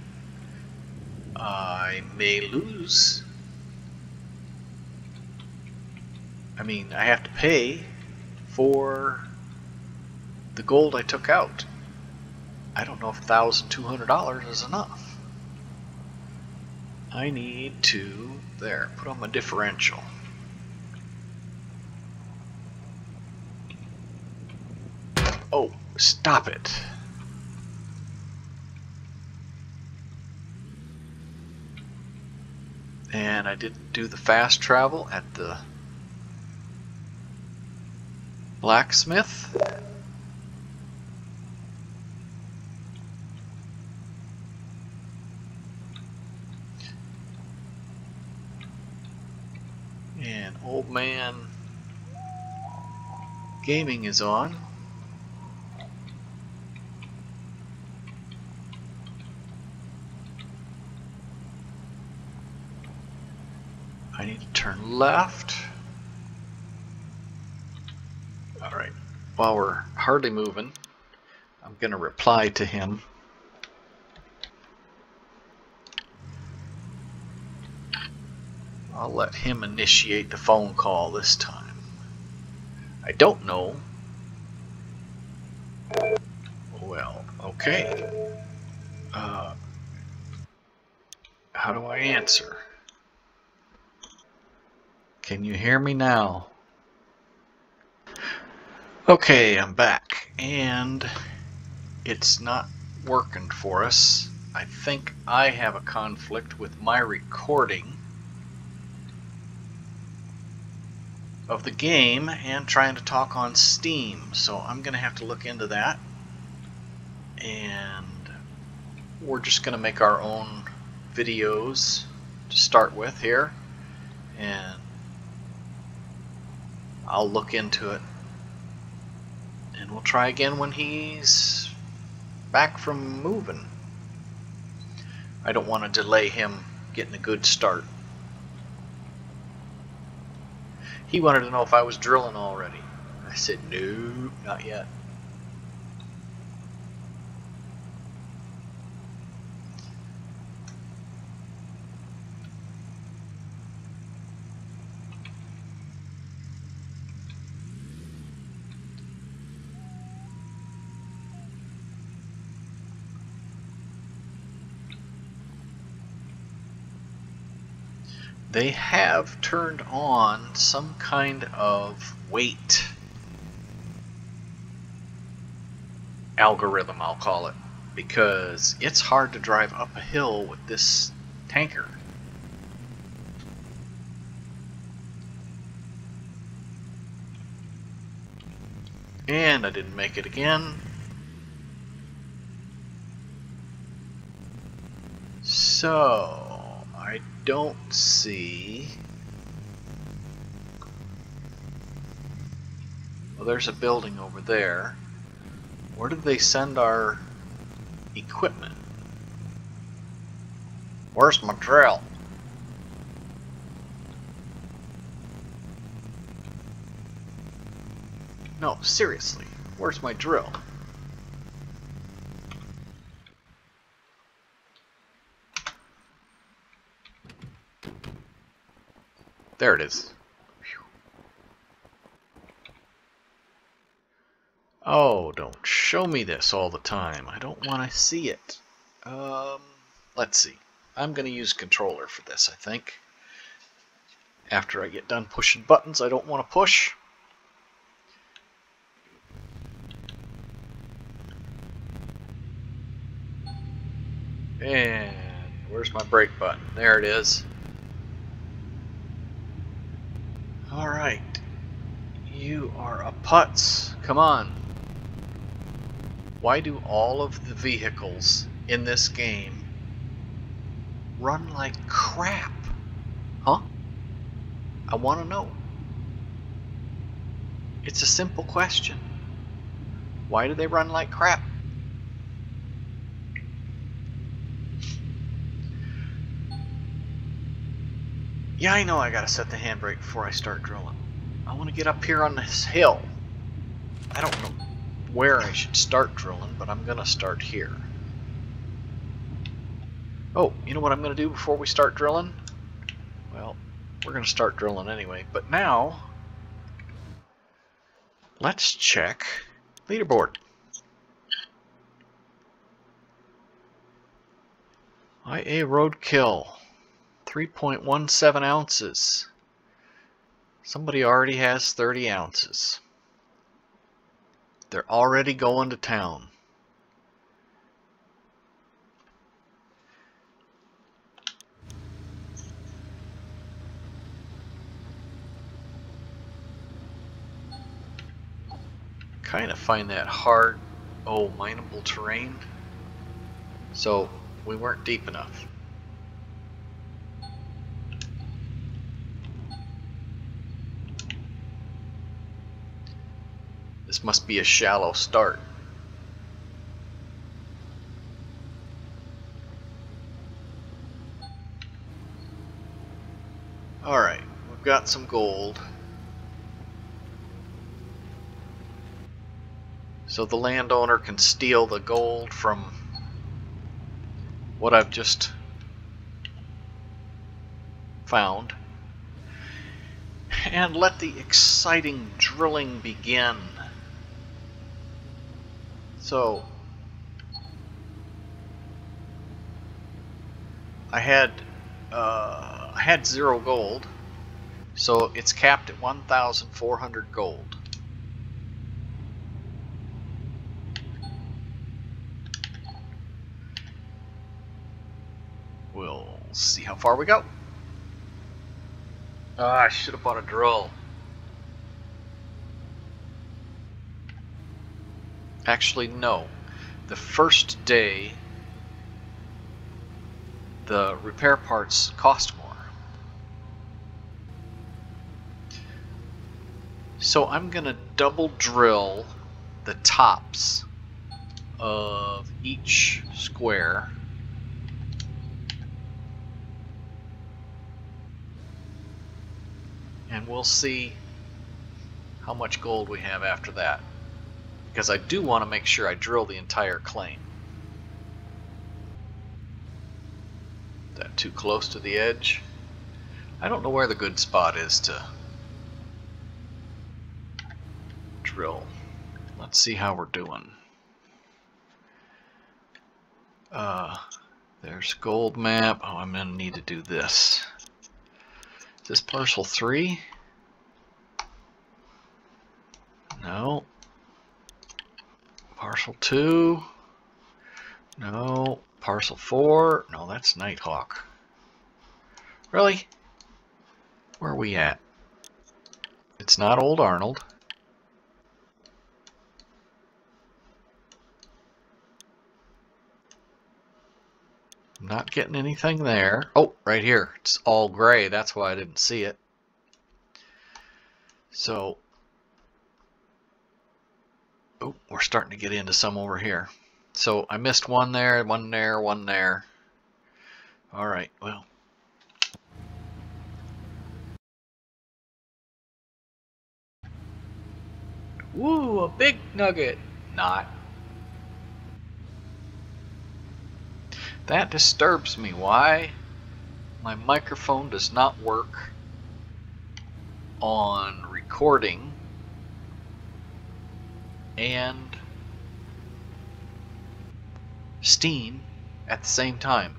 I may lose. I mean, I have to pay for the gold I took out. I don't know if $1,200 is enough. I need to, there, put on my differential. Oh, stop it. And I didn't do the fast travel at the blacksmith. And old man gaming is on. I left. Alright, while we're hardly moving, I'm going to reply to him. I'll let him initiate the phone call this time. I don't know. Well, okay. Uh, how do I answer? Can you hear me now? Okay, I'm back, and it's not working for us. I think I have a conflict with my recording of the game and trying to talk on Steam, so I'm going to have to look into that. And we're just going to make our own videos to start with here and I'll look into it. And we'll try again when he's back from moving. I don't want to delay him getting a good start. He wanted to know if I was drilling already. I said, no, not yet. They have turned on some kind of weight algorithm, I'll call it, because it's hard to drive up a hill with this tanker. And I didn't make it again. So, don't see... Well, there's a building over there. Where did they send our equipment? Where's my drill? No, seriously, where's my drill? There it is. Oh, don't show me this all the time. I don't want to see it. Um, let's see. I'm going to use controller for this, I think. After I get done pushing buttons I don't want to push. And where's my brake button? There it is. Alright. You are a putz. Come on. Why do all of the vehicles in this game run like crap? Huh? I want to know. It's a simple question. Why do they run like crap? Yeah, I know I gotta set the handbrake before I start drilling. I want to get up here on this hill. I don't know where I should start drilling, but I'm gonna start here. Oh, you know what I'm gonna do before we start drilling? Well, we're gonna start drilling anyway, but now let's check leaderboard. IA Roadkill. 3.17 ounces. Somebody already has 30 ounces. They're already going to town. Kind of find that hard, oh, mineable terrain. So we weren't deep enough. This must be a shallow start. Alright, we've got some gold. So the landowner can steal the gold from what I've just found. And let the exciting drilling begin. So I had uh, I had zero gold, so it's capped at 1,400 gold. We'll see how far we go. Oh, I should have bought a drill. Actually, no. The first day, the repair parts cost more. So I'm going to double drill the tops of each square. And we'll see how much gold we have after that. Because I do want to make sure I drill the entire claim. That too close to the edge? I don't know where the good spot is to drill. Let's see how we're doing. Uh, there's gold map. Oh, I'm going to need to do this. Is this parcel 3? No. Parcel 2? No. Parcel 4? No, that's Nighthawk. Really? Where are we at? It's not Old Arnold. Not getting anything there. Oh, right here. It's all gray. That's why I didn't see it. So, oh, we're starting to get into some over here. So I missed one there, one there, one there. All right, well. Woo, a big nugget. Not. That disturbs me. Why? My microphone does not work on recording and Steam at the same time.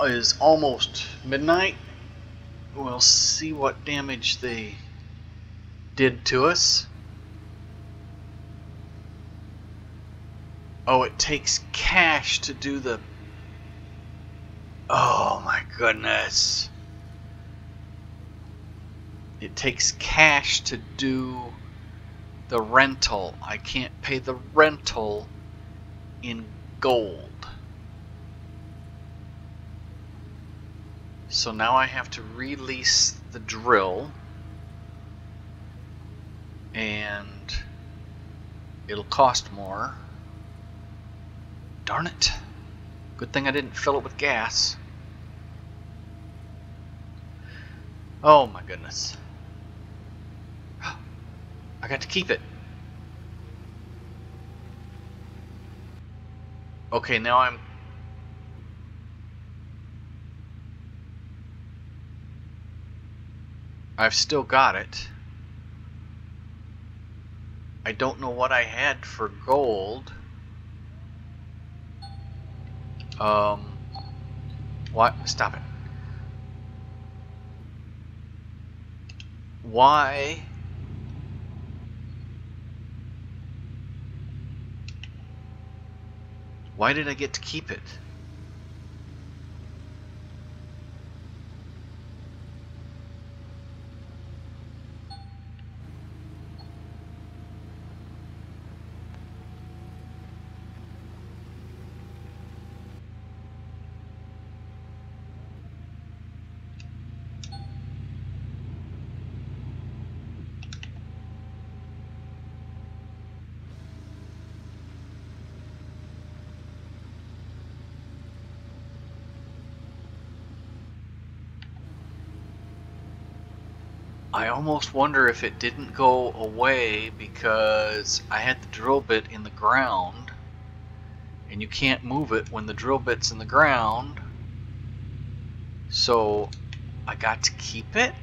It is almost midnight. We'll see what damage they did to us. Oh, it takes cash to do the... Oh my goodness. It takes cash to do the rental. I can't pay the rental in gold. So now I have to release the drill and it'll cost more. Darn it. Good thing I didn't fill it with gas. Oh my goodness. I got to keep it. Okay, now I'm... I've still got it. I don't know what I had for gold. Um, what? Stop it. Why? Why did I get to keep it? I almost wonder if it didn't go away because I had the drill bit in the ground and you can't move it when the drill bit's in the ground. So I got to keep it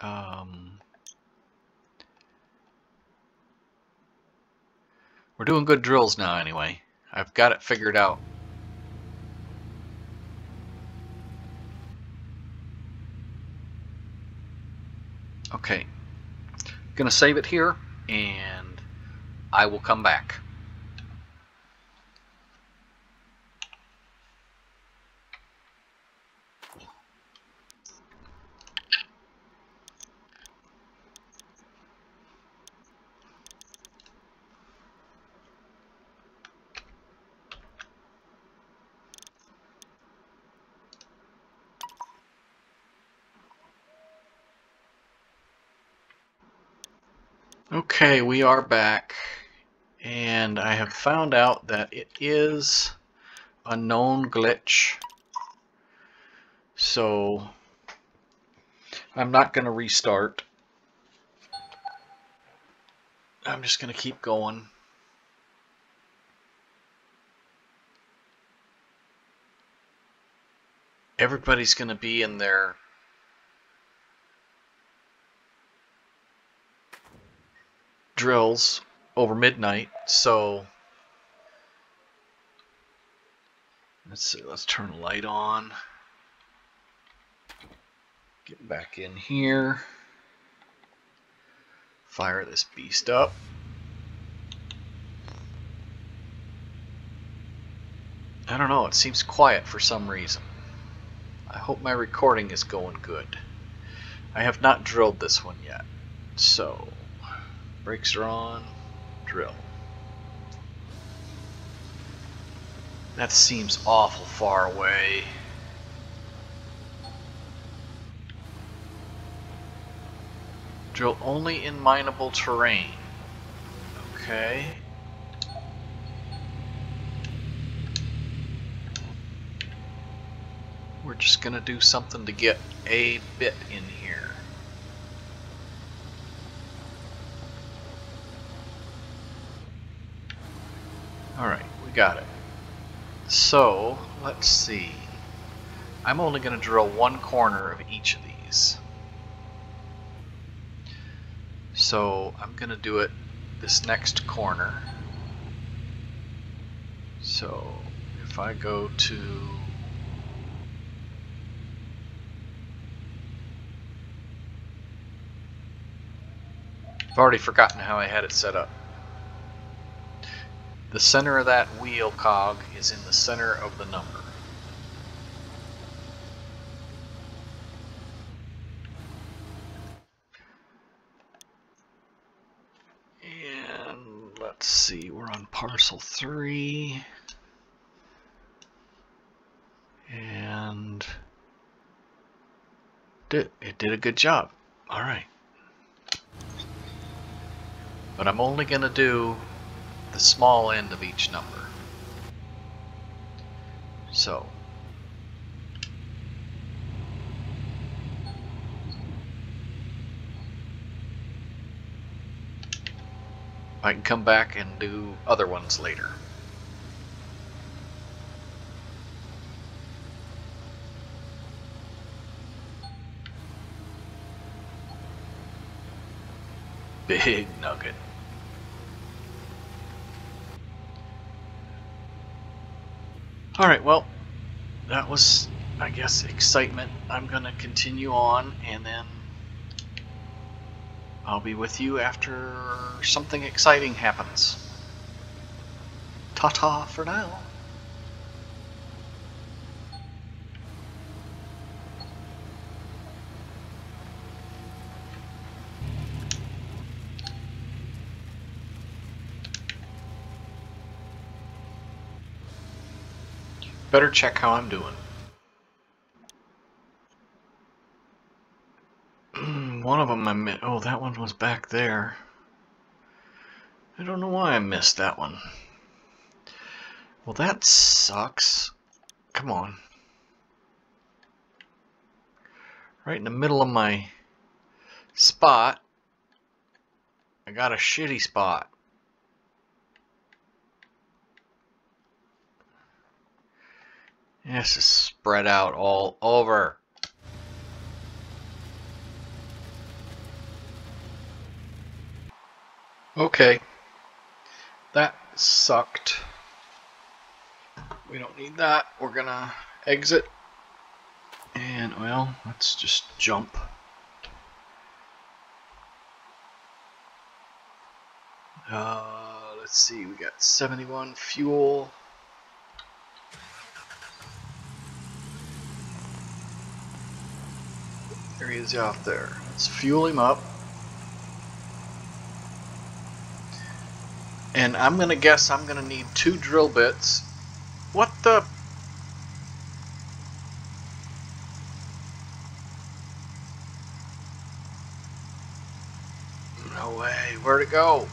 um We're doing good drills now anyway. I've got it figured out. Okay. Gonna save it here and I will come back. Okay, we are back, and I have found out that it is a known glitch. So, I'm not going to restart. I'm just going to keep going. Everybody's going to be in their drills over midnight, so let's see, let's turn the light on. Get back in here. Fire this beast up. I don't know, it seems quiet for some reason. I hope my recording is going good. I have not drilled this one yet, so brakes are on, drill. That seems awful far away. Drill only in mineable terrain. Okay. We're just gonna do something to get a bit in here. Alright, we got it. So, let's see. I'm only going to drill one corner of each of these. So, I'm going to do it this next corner. So, if I go to I've already forgotten how I had it set up. The center of that wheel cog is in the center of the number. And let's see, we're on parcel 3. And it did a good job. All right. But I'm only going to do the small end of each number. So, I can come back and do other ones later. Big nugget. Alright, well, that was, I guess, excitement. I'm going to continue on, and then I'll be with you after something exciting happens. Ta-ta for now. Better check how I'm doing. one of them I missed. Oh, that one was back there. I don't know why I missed that one. Well, that sucks. Come on. Right in the middle of my spot. I got a shitty spot. This is spread out all over. Okay. That sucked. We don't need that. We're gonna exit. And, well, let's just jump. Uh, let's see, we got 71 fuel. There he is out there. Let's fuel him up. And I'm going to guess I'm going to need two drill bits. What the... No way. Where'd it go?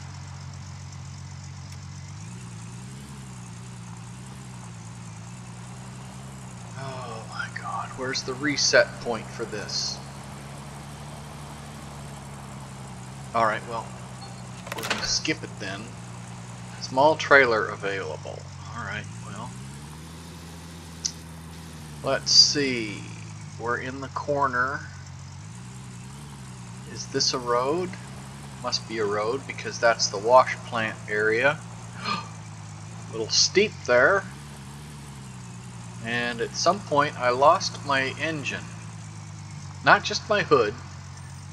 Oh my god. Where's the reset point for this? Alright, well, we're going to skip it then. Small trailer available. Alright, well. Let's see. We're in the corner. Is this a road? Must be a road because that's the wash plant area. a little steep there. And at some point I lost my engine. Not just my hood,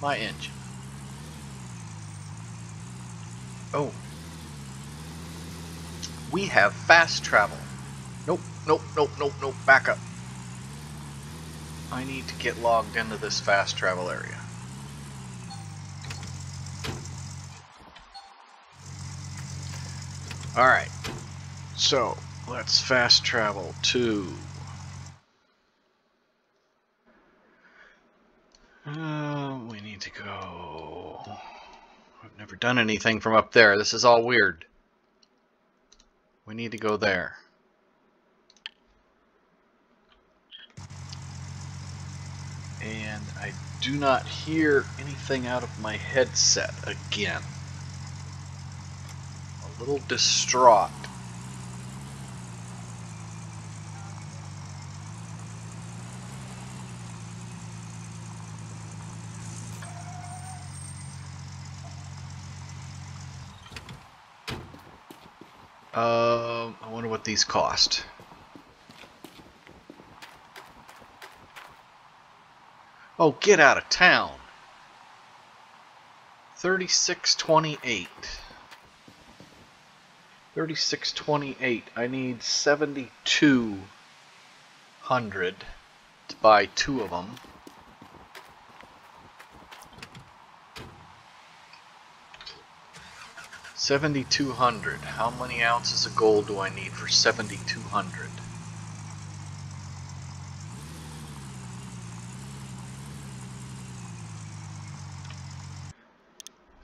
my engine. Oh. We have fast travel. Nope, nope, nope, nope, nope, back up. I need to get logged into this fast travel area. Alright, so let's fast travel to... Uh, we need to go... I've never done anything from up there. This is all weird. We need to go there. And I do not hear anything out of my headset again a little distraught. Um, I wonder what these cost. Oh, get out of town. 3628. 3628. I need 7200 to buy two of them. Seventy-two hundred. How many ounces of gold do I need for seventy-two hundred?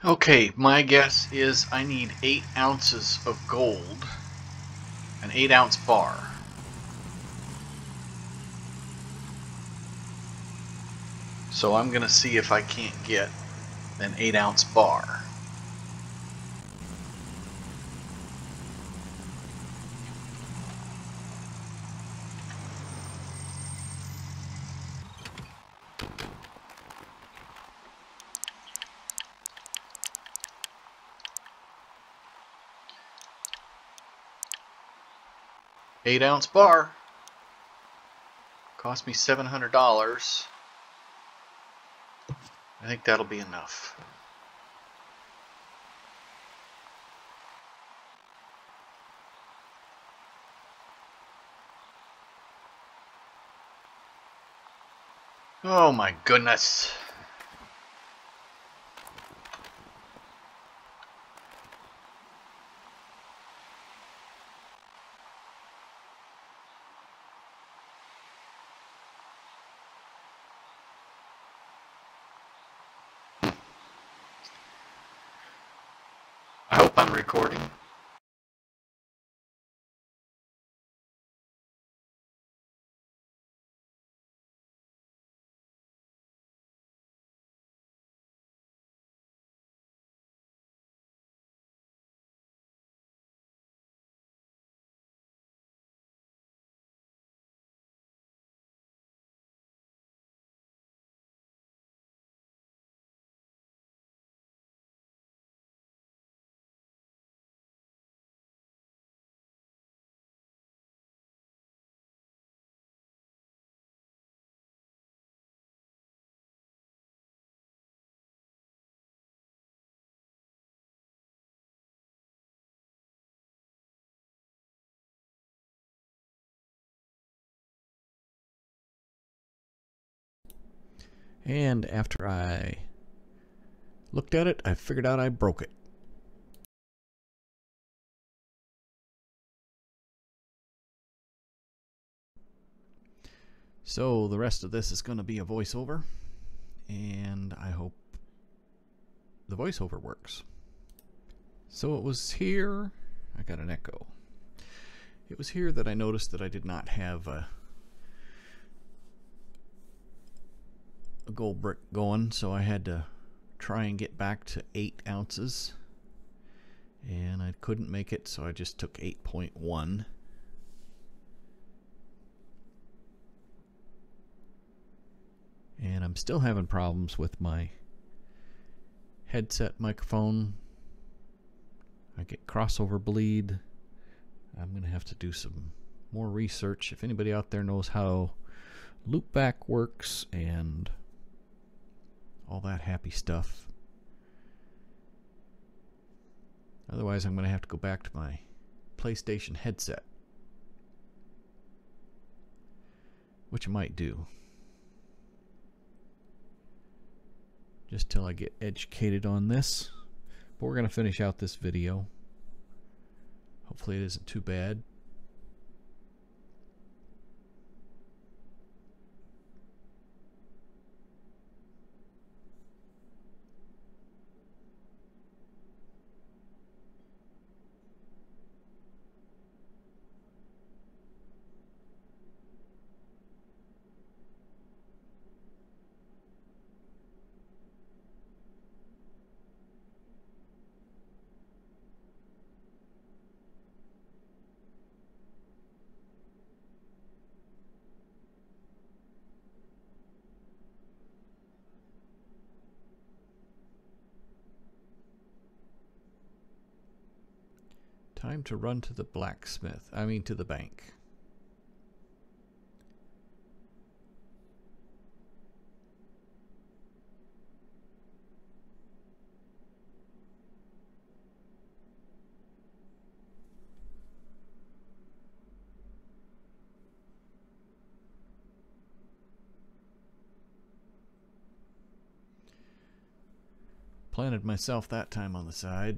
Okay, my guess is I need 8 ounces of gold, an 8 ounce bar. So I'm going to see if I can't get an 8 ounce bar. Eight ounce bar. Cost me $700. I think that'll be enough. Oh my goodness. I hope I'm recording. And after I looked at it, I figured out I broke it. So the rest of this is going to be a voiceover, and I hope the voiceover works. So it was here. I got an echo. It was here that I noticed that I did not have a, a gold brick going, so I had to try and get back to 8 ounces. And I couldn't make it, so I just took 8.1. And I'm still having problems with my headset microphone. I get crossover bleed. I'm going to have to do some more research. If anybody out there knows how loopback works and all that happy stuff. Otherwise, I'm going to have to go back to my PlayStation headset. Which I might do. Just till I get educated on this. But we're going to finish out this video. Hopefully it isn't too bad. Time to run to the blacksmith. I mean to the bank. Planted myself that time on the side.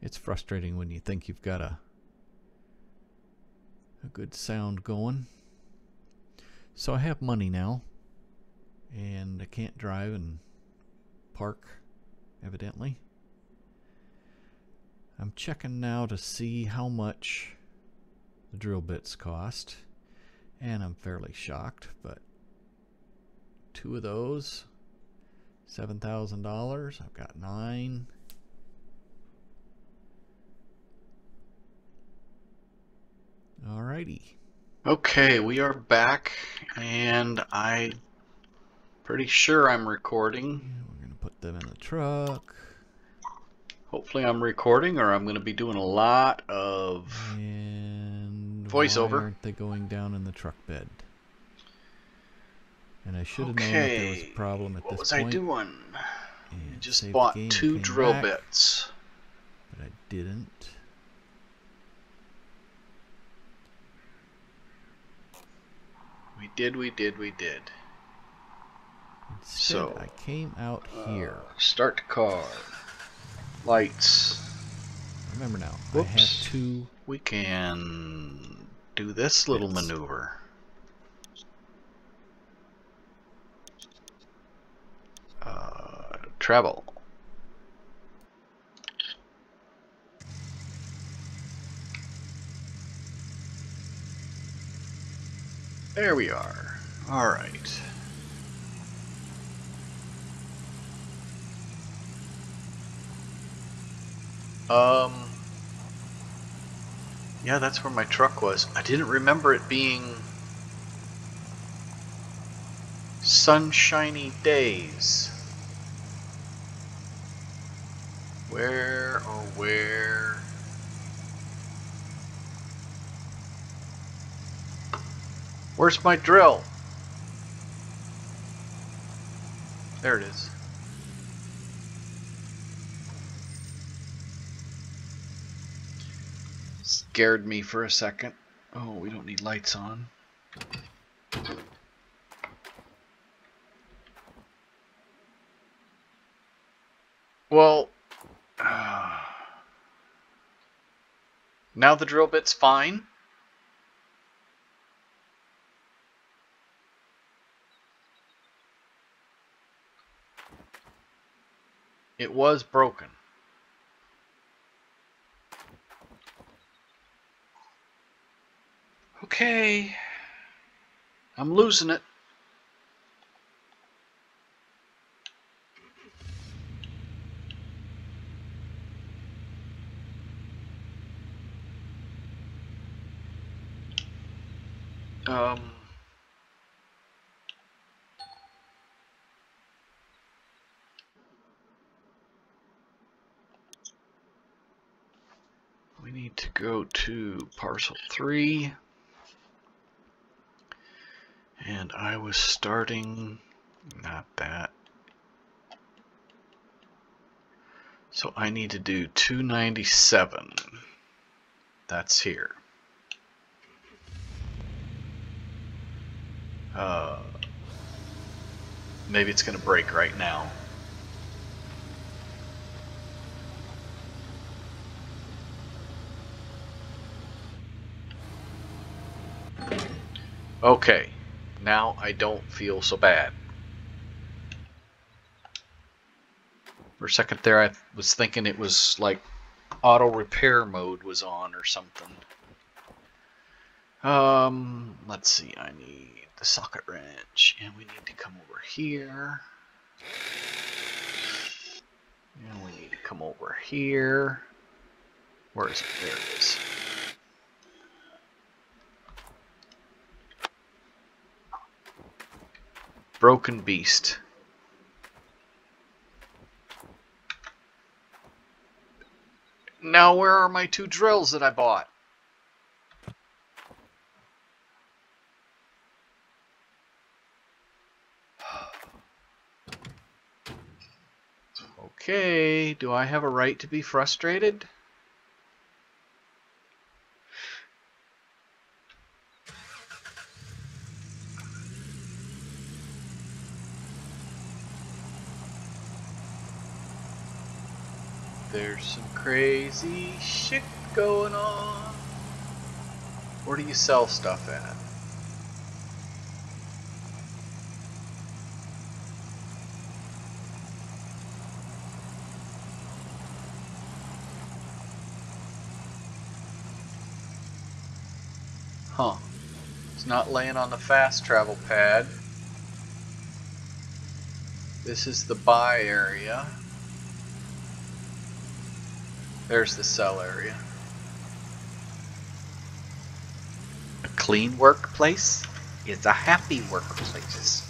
It's frustrating when you think you've got a a good sound going. So I have money now and I can't drive and park evidently. I'm checking now to see how much the drill bits cost and I'm fairly shocked but two of those $7,000 I've got nine Alrighty. Okay, we are back, and I pretty sure I'm recording. We're gonna put them in the truck. Hopefully I'm recording, or I'm gonna be doing a lot of and voiceover. Aren't they going down in the truck bed? And I should have known that there was a problem at what this was point. I doing? I just bought two drill back, bits. but I didn't. We did, we did, we did. Instead, So, I came out here. Uh, start car. Lights. Remember now, I have whoops. two. We can do this little maneuver. Uh, travel. There we are. All right. Um. Yeah, that's where my truck was. I didn't remember it being sunshiny days. Where or where? Where's my drill? There it is. Scared me for a second. Oh, we don't need lights on. Well, uh, now the drill bit's fine. It was broken. Okay. I'm losing it. Um, we need to go to parcel 3. And I was starting, not that. So I need to do 297. That's here. Uh, maybe it's to break right now. Okay, now I don't feel so bad. For a second there, I was thinking it was like auto repair mode was on or something. Um, let's see, I need the socket wrench, and we need to come over here. And we need to come over here. Where is it? There it is. Broken Beast. Now where are my two drills that I bought? Okay, do I have a right to be frustrated? There's some crazy shit going on. Where do you sell stuff at? Huh. It's not laying on the fast travel pad. This is the buy area. There's the sell area. A clean workplace is a happy workplace.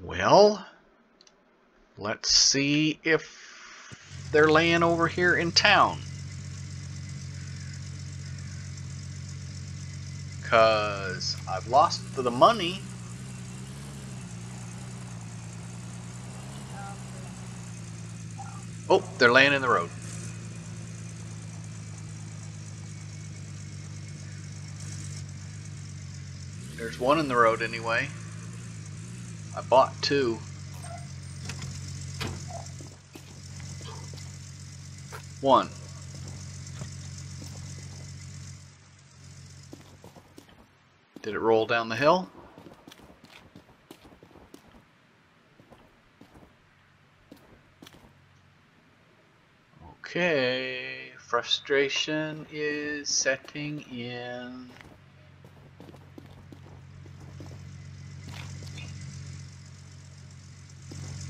Well, let's see if they're laying over here in town. Because I've lost the money. Oh, they're laying in the road. There's one in the road anyway. I bought two. One. Did it roll down the hill? Okay, frustration is setting in.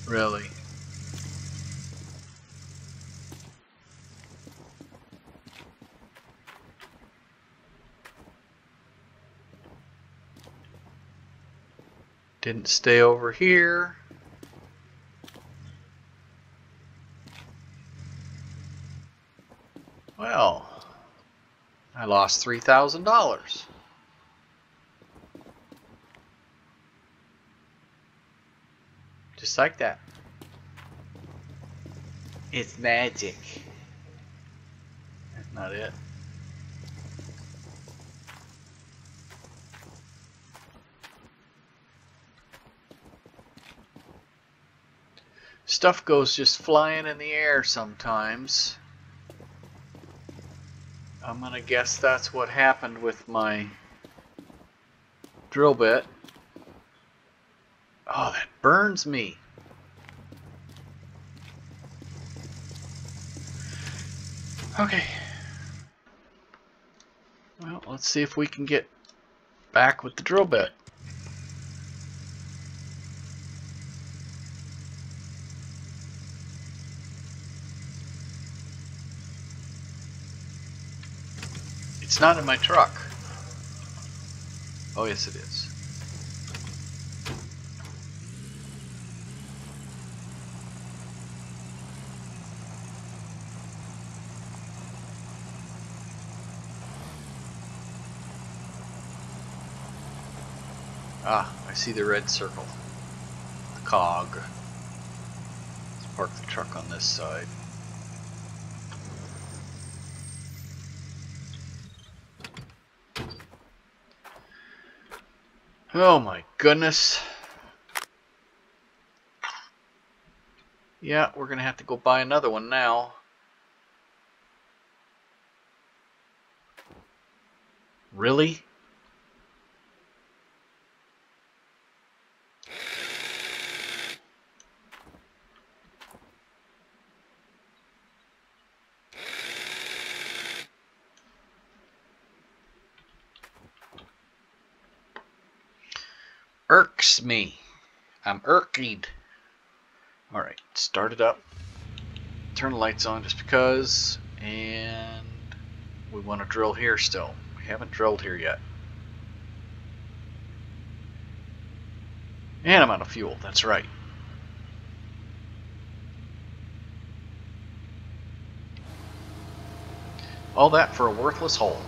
Really? Didn't stay over here. Well, I lost $3,000. Just like that. It's magic. That's not it. Stuff goes just flying in the air sometimes. I'm gonna guess that's what happened with my drill bit. Oh, that burns me. Okay. Well, let's see if we can get back with the drill bit. It's not in my truck. Oh, yes, it is. Ah, I see the red circle. The cog. Let's park the truck on this side. Oh my goodness. Yeah, we're gonna have to go buy another one now. Really? Irks me. I'm irked. Alright, start it up. Turn the lights on just because. And we want to drill here still. We haven't drilled here yet. And I'm out of fuel, that's right. All that for a worthless hole.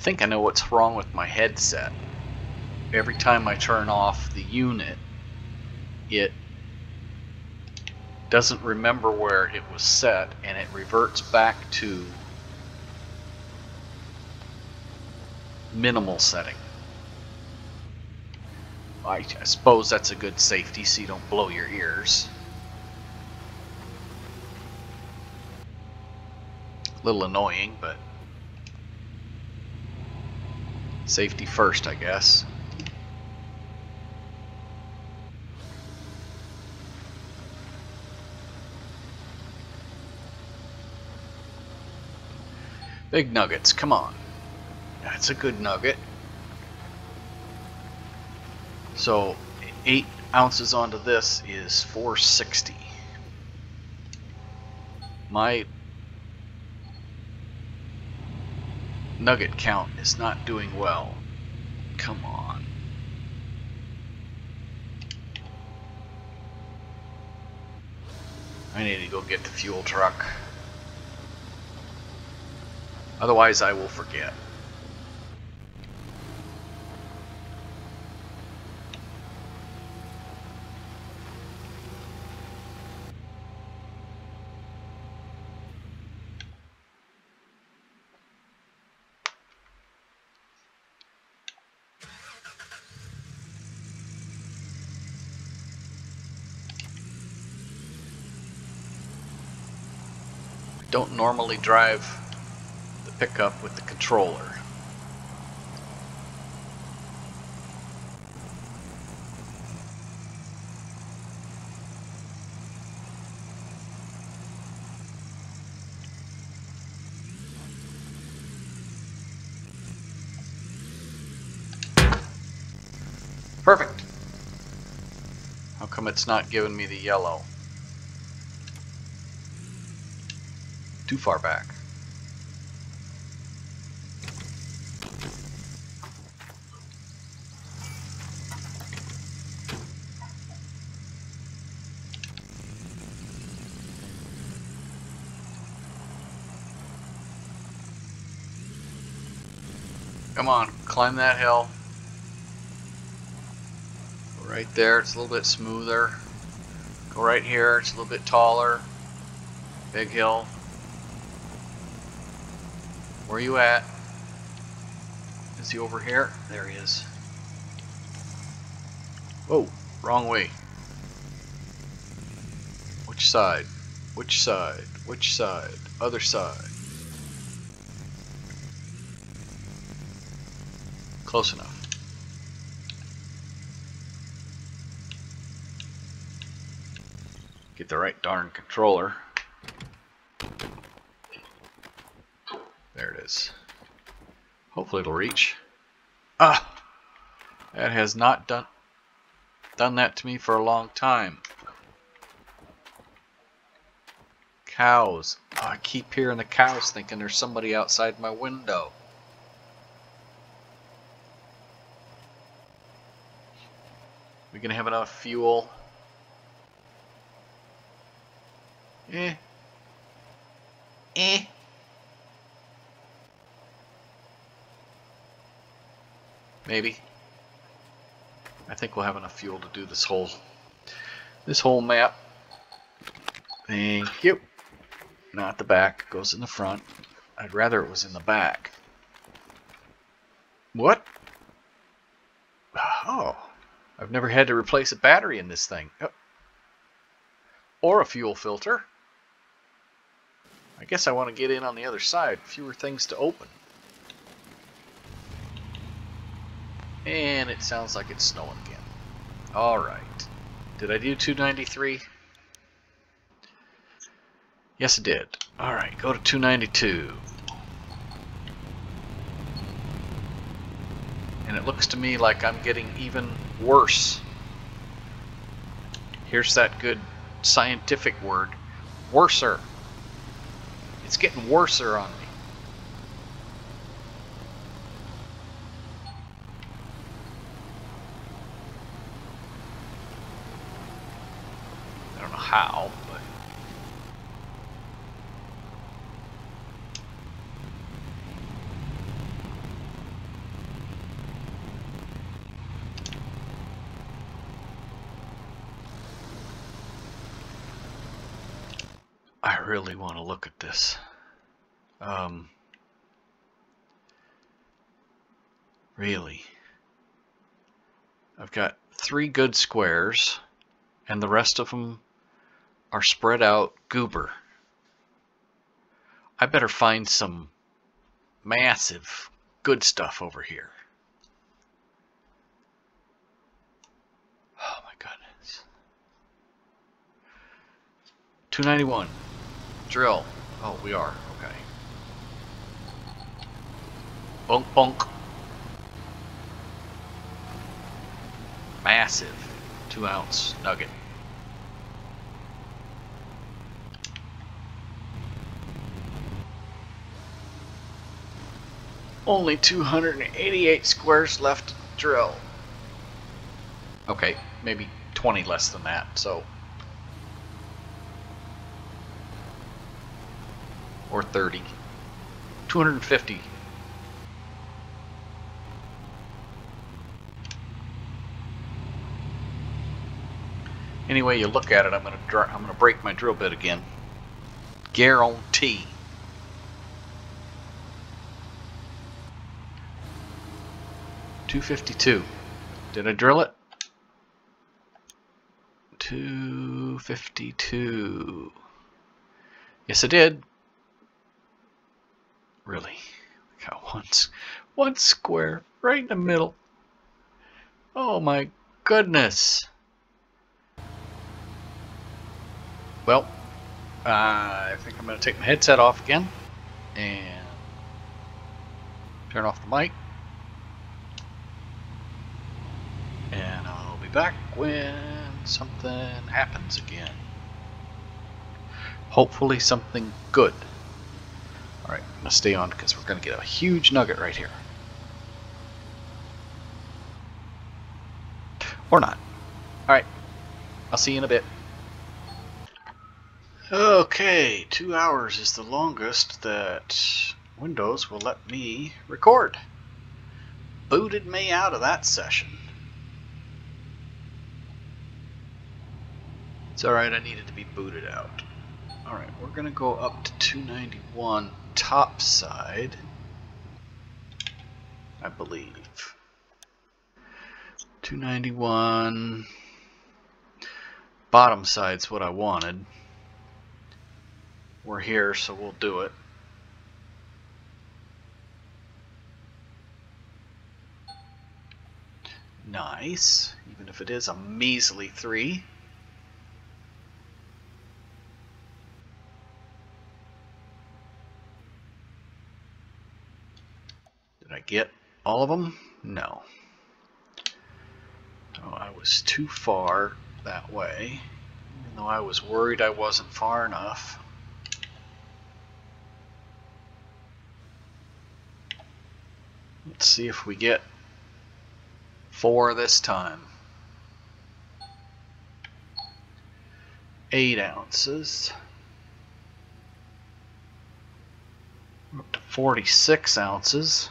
Think I know what's wrong with my headset. Every time I turn off the unit, it doesn't remember where it was set and it reverts back to minimal setting. I, I suppose that's a good safety so you don't blow your ears. A little annoying, but Safety first, I guess. Big nuggets, come on. That's a good nugget. So, 8 ounces onto this is 460. My nugget count is not doing well. Come on. I need to go get the fuel truck. Otherwise I will forget. Don't normally drive the pickup with the controller. Perfect. How come it's not giving me the yellow? too far back. Come on, climb that hill. Go right there, it's a little bit smoother. Go right here, it's a little bit taller. Big hill. Where you at? Is he over here? There he is. Whoa, wrong way. Which side? Which side? Which side? Other side. Close enough. Get the right darn controller. There it is. Hopefully it'll reach. Ah! That has not done done that to me for a long time. Cows. Oh, I keep hearing the cows thinking there's somebody outside my window. We gonna have enough fuel? Eh. Eh. Maybe. I think we'll have enough fuel to do this whole this whole map. Thank you. Not the back, goes in the front. I'd rather it was in the back. What? Oh. I've never had to replace a battery in this thing. Oh. Or a fuel filter. I guess I want to get in on the other side. Fewer things to open. And it sounds like it's snowing again. Alright. Did I do 293? Yes, it did. Alright, go to 292. And it looks to me like I'm getting even worse. Here's that good scientific word. Worser. It's getting worser on me. I don't know how, but... I really want to look at this. Um, really. I've got three good squares, and the rest of them are spread out goober. I better find some massive good stuff over here. Oh my goodness. 291. Drill. Oh, we are. Okay. Bunk bunk. Massive. Two ounce nugget. Only 288 squares left to drill. Okay, maybe 20 less than that, so or 30. 250. Any way you look at it, I'm gonna I'm gonna break my drill bit again. Guarantee. Two fifty two. Did I drill it? Two fifty two. Yes, I did. Really? We Got one, one square right in the middle. Oh my goodness. Well, uh, I think I'm going to take my headset off again and turn off the mic. And I'll be back when something happens again. Hopefully something good. Alright, I'm going to stay on because we're going to get a huge nugget right here. Or not. Alright, I'll see you in a bit. Okay, two hours is the longest that Windows will let me record. booted me out of that session. It's alright, I needed to be booted out. Alright, we're gonna go up to 291 top side. I believe. 291 bottom side's what I wanted. We're here, so we'll do it. Nice, even if it is a measly three. Did I get all of them? No. Oh, I was too far that way, even though I was worried I wasn't far enough. Let's see if we get four this time. Eight ounces. Up to 46 ounces.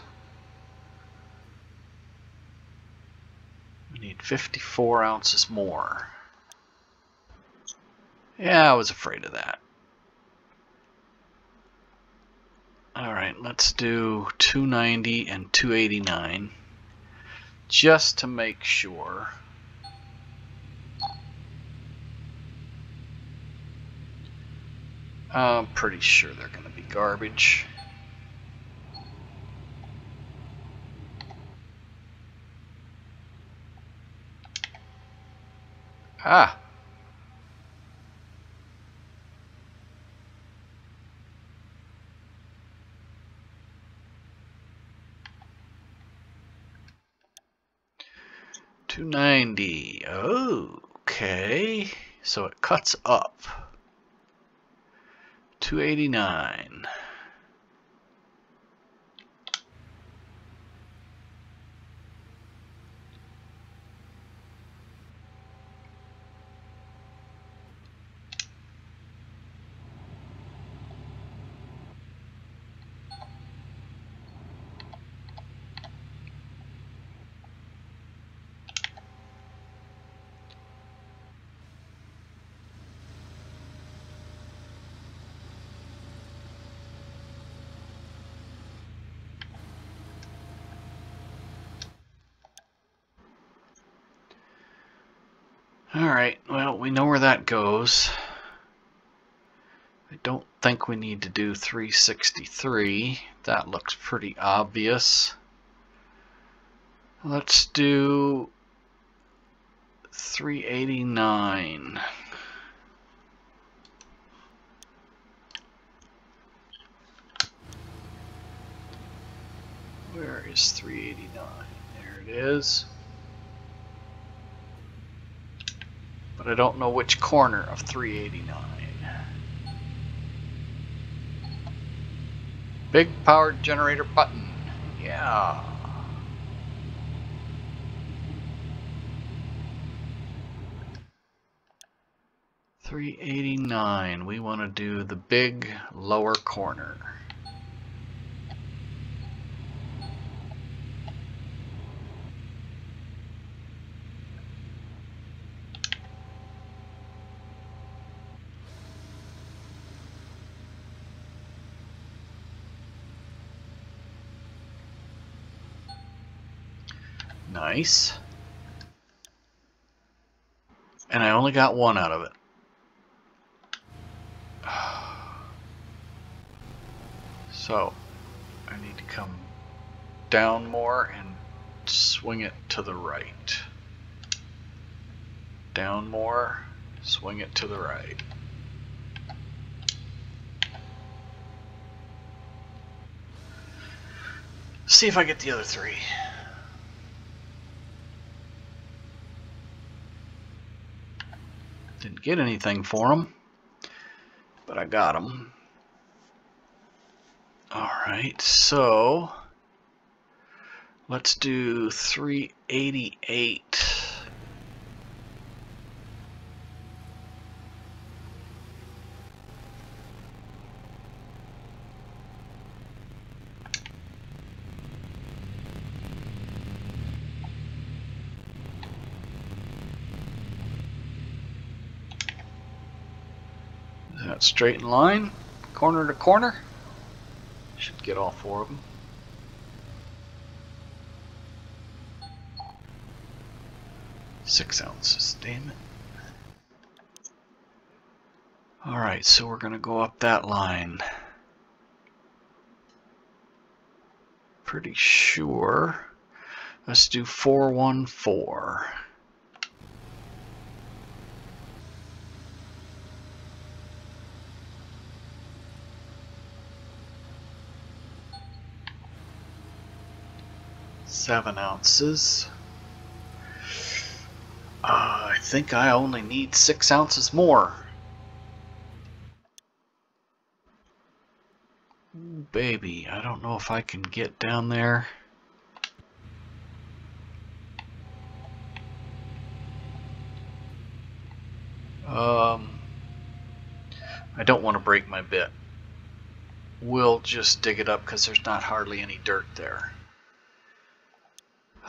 Need 54 ounces more. Yeah, I was afraid of that. Alright, let's do 290 and 289 just to make sure. I'm pretty sure they're going to be garbage. Ah. Two ninety. Okay. So it cuts up. Two eighty nine. Alright, well, we know where that goes. I don't think we need to do 363. That looks pretty obvious. Let's do 389. Where is 389? There it is. But I don't know which corner of 389. Big power generator button. Yeah. Three eighty nine. We want to do the big lower corner. Nice. And I only got one out of it. So, I need to come down more and swing it to the right. Down more, swing it to the right. See if I get the other three. Didn't get anything for them, but I got them. Alright, so let's do 388. Cut straight in line, corner to corner. Should get all four of them. Six ounces, damn it. Alright, so we're going to go up that line. Pretty sure. Let's do 414. Seven ounces. Uh, I think I only need six ounces more. Ooh, baby, I don't know if I can get down there. Um, I don't want to break my bit. We'll just dig it up because there's not hardly any dirt there.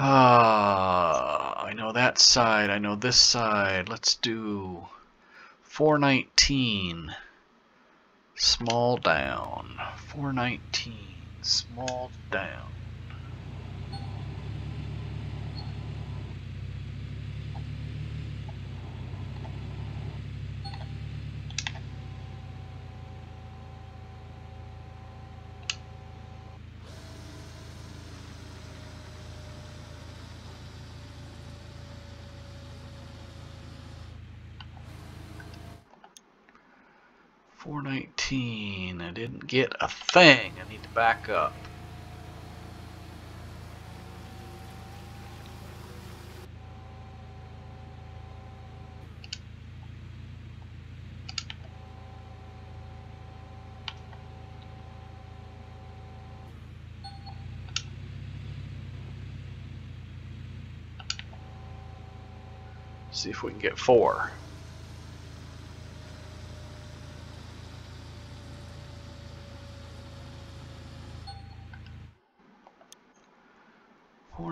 Ah, I know that side. I know this side. Let's do 419. Small down. 419. Small down. Four nineteen. I didn't get a thing. I need to back up. See if we can get four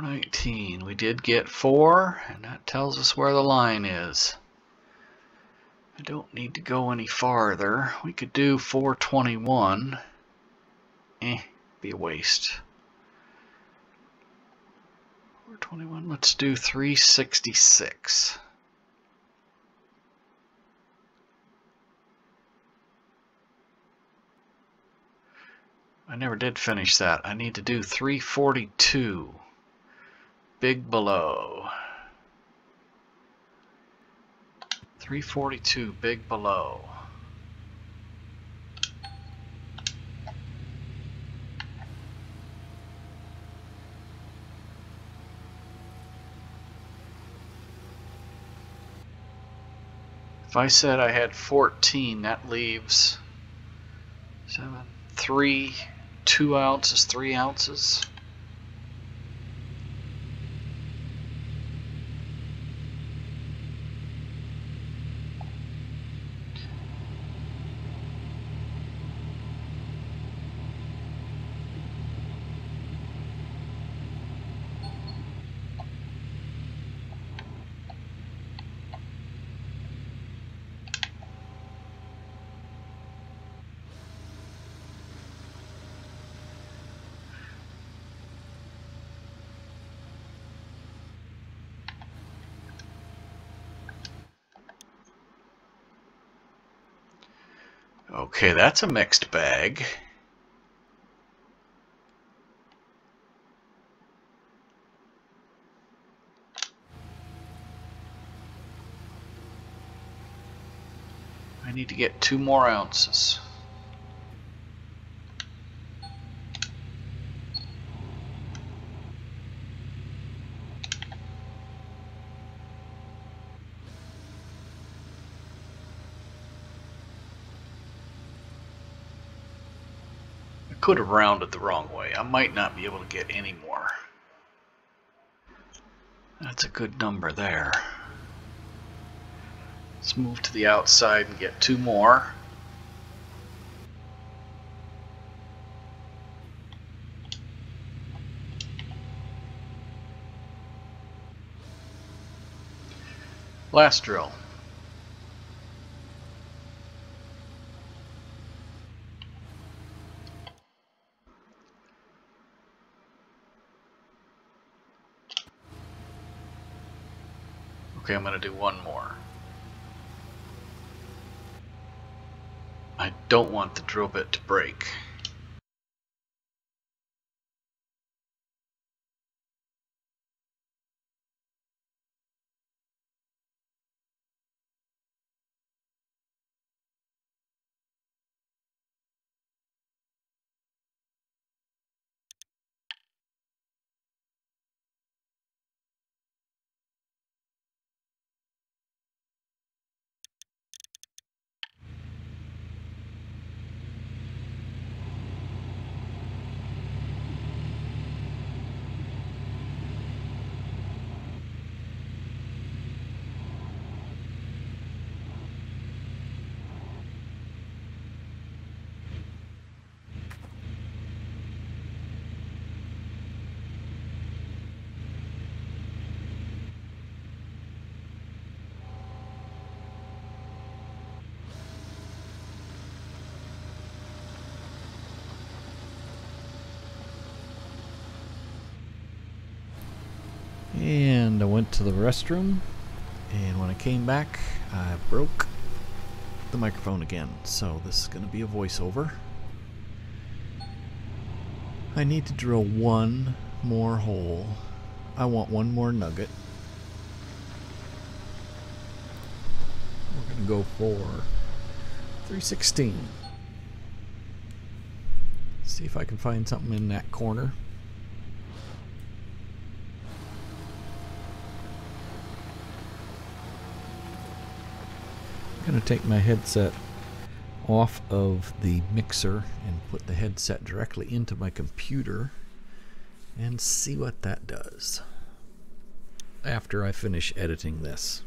nineteen. We did get four, and that tells us where the line is. I don't need to go any farther. We could do 421. Eh, be a waste. 421, let's do 366. I never did finish that. I need to do 342. Big below. 342 big below. If I said I had 14, that leaves 7, 3, 2 ounces, 3 ounces. Okay, that's a mixed bag. I need to get two more ounces. Could have rounded the wrong way. I might not be able to get any more. That's a good number there. Let's move to the outside and get two more. Last drill. Okay, I'm going to do one more. I don't want the drill bit to break. And I to the restroom, and when I came back, I broke the microphone again. So this is going to be a voiceover. I need to drill one more hole. I want one more nugget. We're going to go for 316. See if I can find something in that corner. Going to take my headset off of the mixer and put the headset directly into my computer and see what that does after I finish editing this.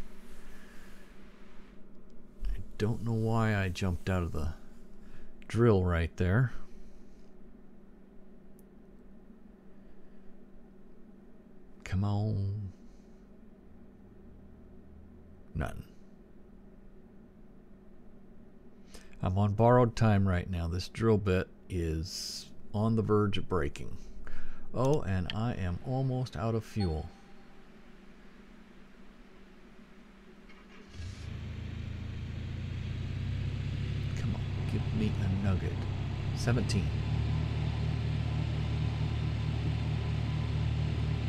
I don't know why I jumped out of the drill right there. Come on. None. I'm on borrowed time right now. This drill bit is on the verge of breaking. Oh, and I am almost out of fuel. Come on, give me a nugget. 17.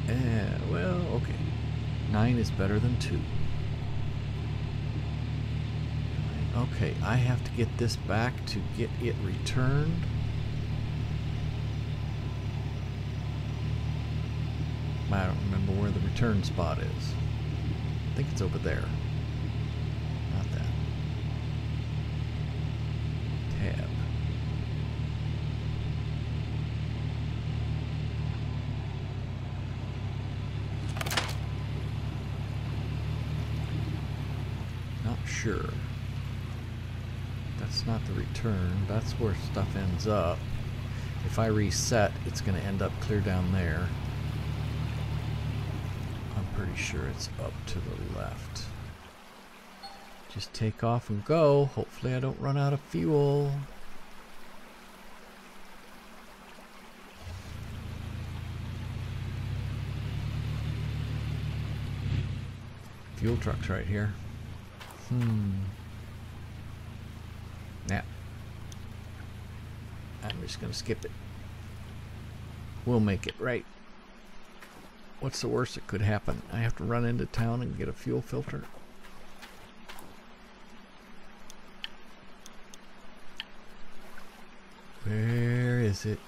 Eh, well, okay. 9 is better than 2. Okay, I have to get this back to get it returned. I don't remember where the return spot is. I think it's over there. Not that. Tab. Not sure. That's not the return. That's where stuff ends up. If I reset, it's going to end up clear down there. I'm pretty sure it's up to the left. Just take off and go. Hopefully I don't run out of fuel. Fuel truck's right here. Hmm. Yeah. I'm just gonna skip it. We'll make it right. What's the worst that could happen? I have to run into town and get a fuel filter. Where is it?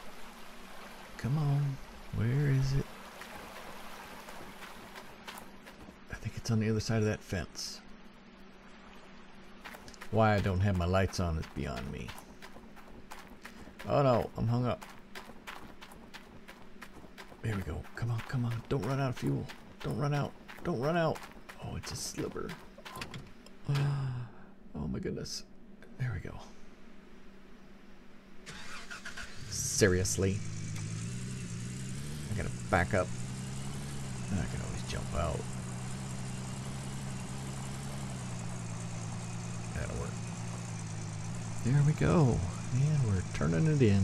Come on. Where is it? I think it's on the other side of that fence. Why I don't have my lights on is beyond me. Oh no, I'm hung up. There we go. Come on, come on. Don't run out of fuel. Don't run out. Don't run out. Oh, it's a sliver. Oh my goodness. There we go. Seriously. I gotta back up. I can always jump out. That'll work. There we go. And we're turning it in.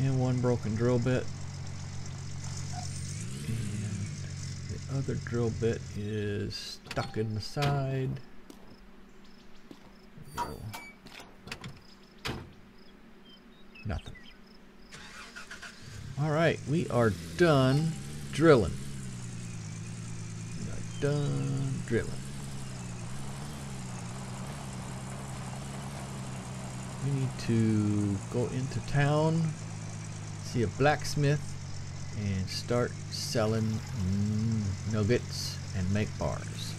And one broken drill bit. And the other drill bit is stuck in the side. Nothing. Alright, we are done drilling. We are done drilling. We need to go into town, see a blacksmith, and start selling mm, nuggets and make bars.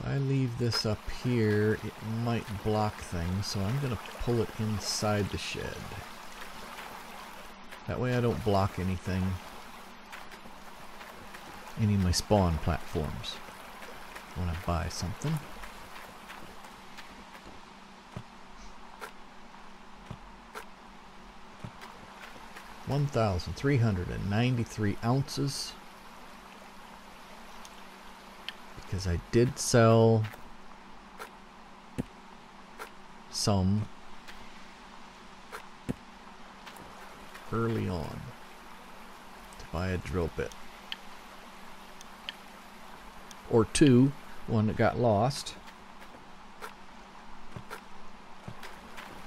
If I leave this up here, it might block things, so I'm going to pull it inside the shed. That way I don't block anything, any of my spawn platforms when I buy something. One thousand three hundred and ninety-three ounces. because I did sell some early on to buy a drill bit. Or two one that got lost.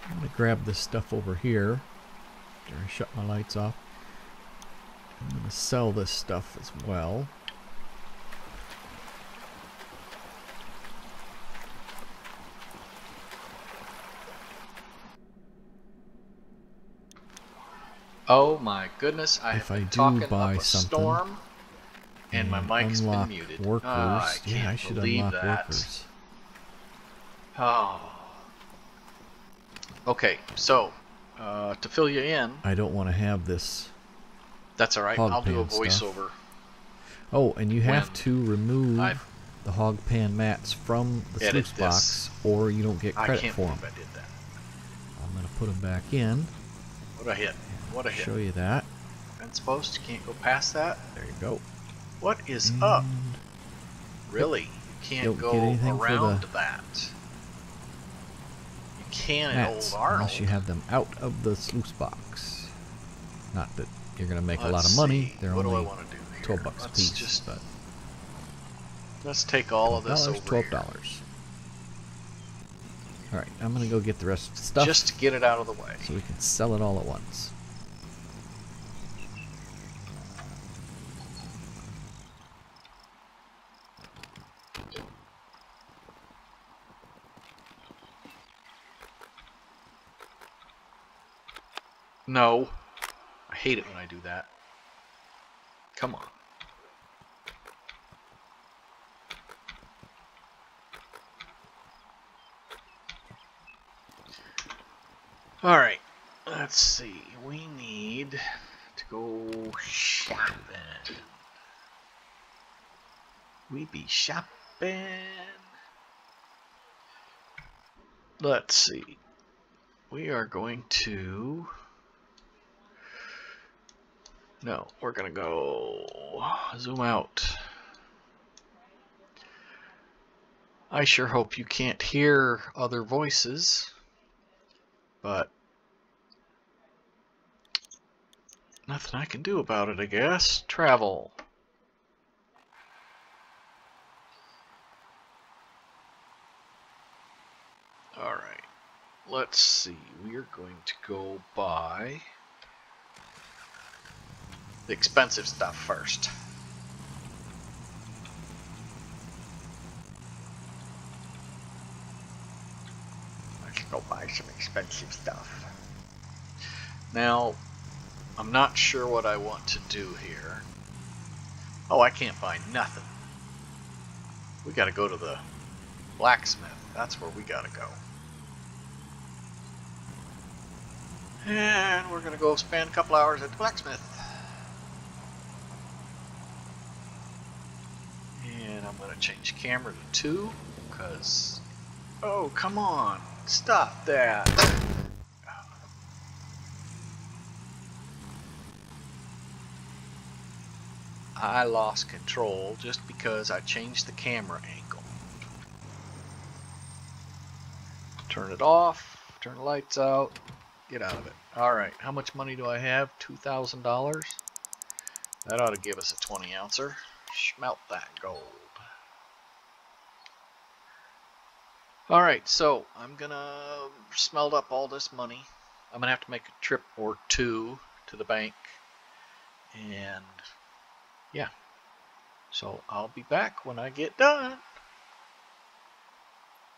I'm gonna grab this stuff over here after I shut my lights off. I'm gonna sell this stuff as well Oh my goodness! I If have I been do talking buy up a something storm, and my mic's unlock been muted. Workers. Ah, I can't yeah, I should believe unlock that. workers. Oh. Okay, so uh, to fill you in, I don't want to have this. that's all right. I'll do a pan stuff. voiceover. Oh, and you have to remove I've- the hog pan mats from the sluice box, or you don't get I credit for them. believe I did that. I'm gonna put them back in. What a hit! What a hit! Show you that. Fence post. Can't go past that. There you go. What is up? Really? You can't go get anything for around the- that. You can in old Arnold. unless you have them out of the sluice box. Not that you're gonna make a lot of money. see, They're what do I only want to do here? 12 bucks a Let's piece. Just, but let's take all of this over twelve here. Dollars. All right, I'm gonna go get the rest of the stuff Just to get it out of the way. so we can sell it all at once. No. I hate it when I do that. Come on. Alright. Let's see. We need to go shopping. We be shopping. Let's see. We are going to. No, we're gonna go zoom out. I sure hope you can't hear other voices, but nothing I can do about it, I guess. Travel. Alright, let's see. We are going to go buy the expensive stuff first. Let's go buy some expensive stuff. Now, I'm not sure what I want to do here. Oh, I can't buy nothing. We gotta go to the blacksmith. That's where we gotta go. And we're gonna go spend a couple hours at the blacksmith. And I'm gonna change camera to two, cause oh come on, Stop that! I lost control just because I changed the camera angle. Turn it off, turn the lights out, get out of it. Alright, how much money do I have? $2,000? That ought to give us a 20 ouncer. Smelt that gold. Alright, so I'm gonna smelt up all this money. I'm gonna have to make a trip or two to the bank. And yeah. So I'll be back when I get done.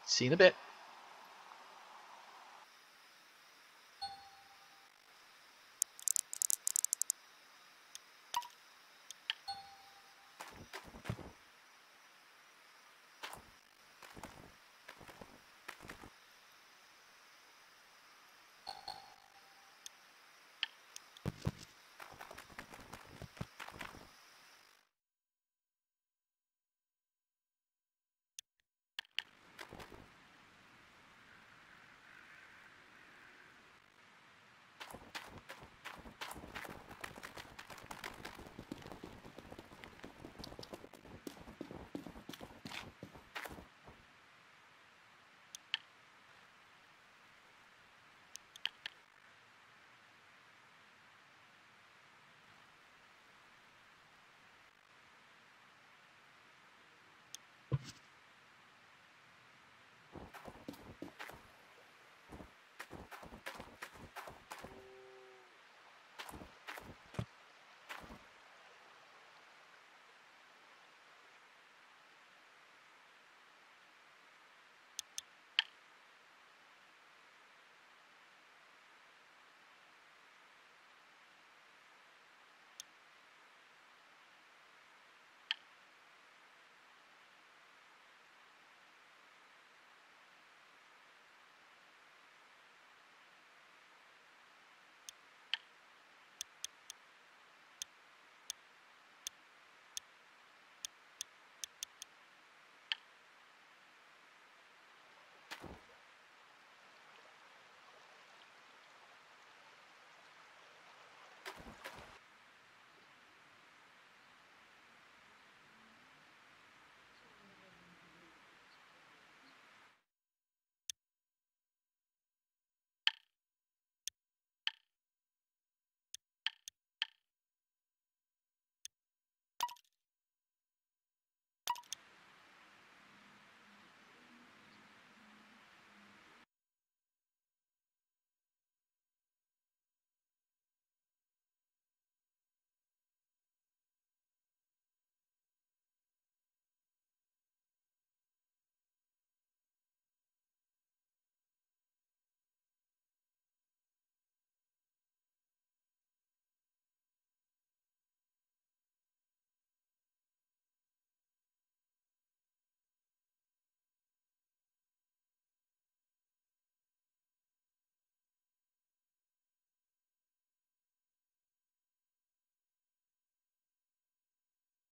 See you in a bit.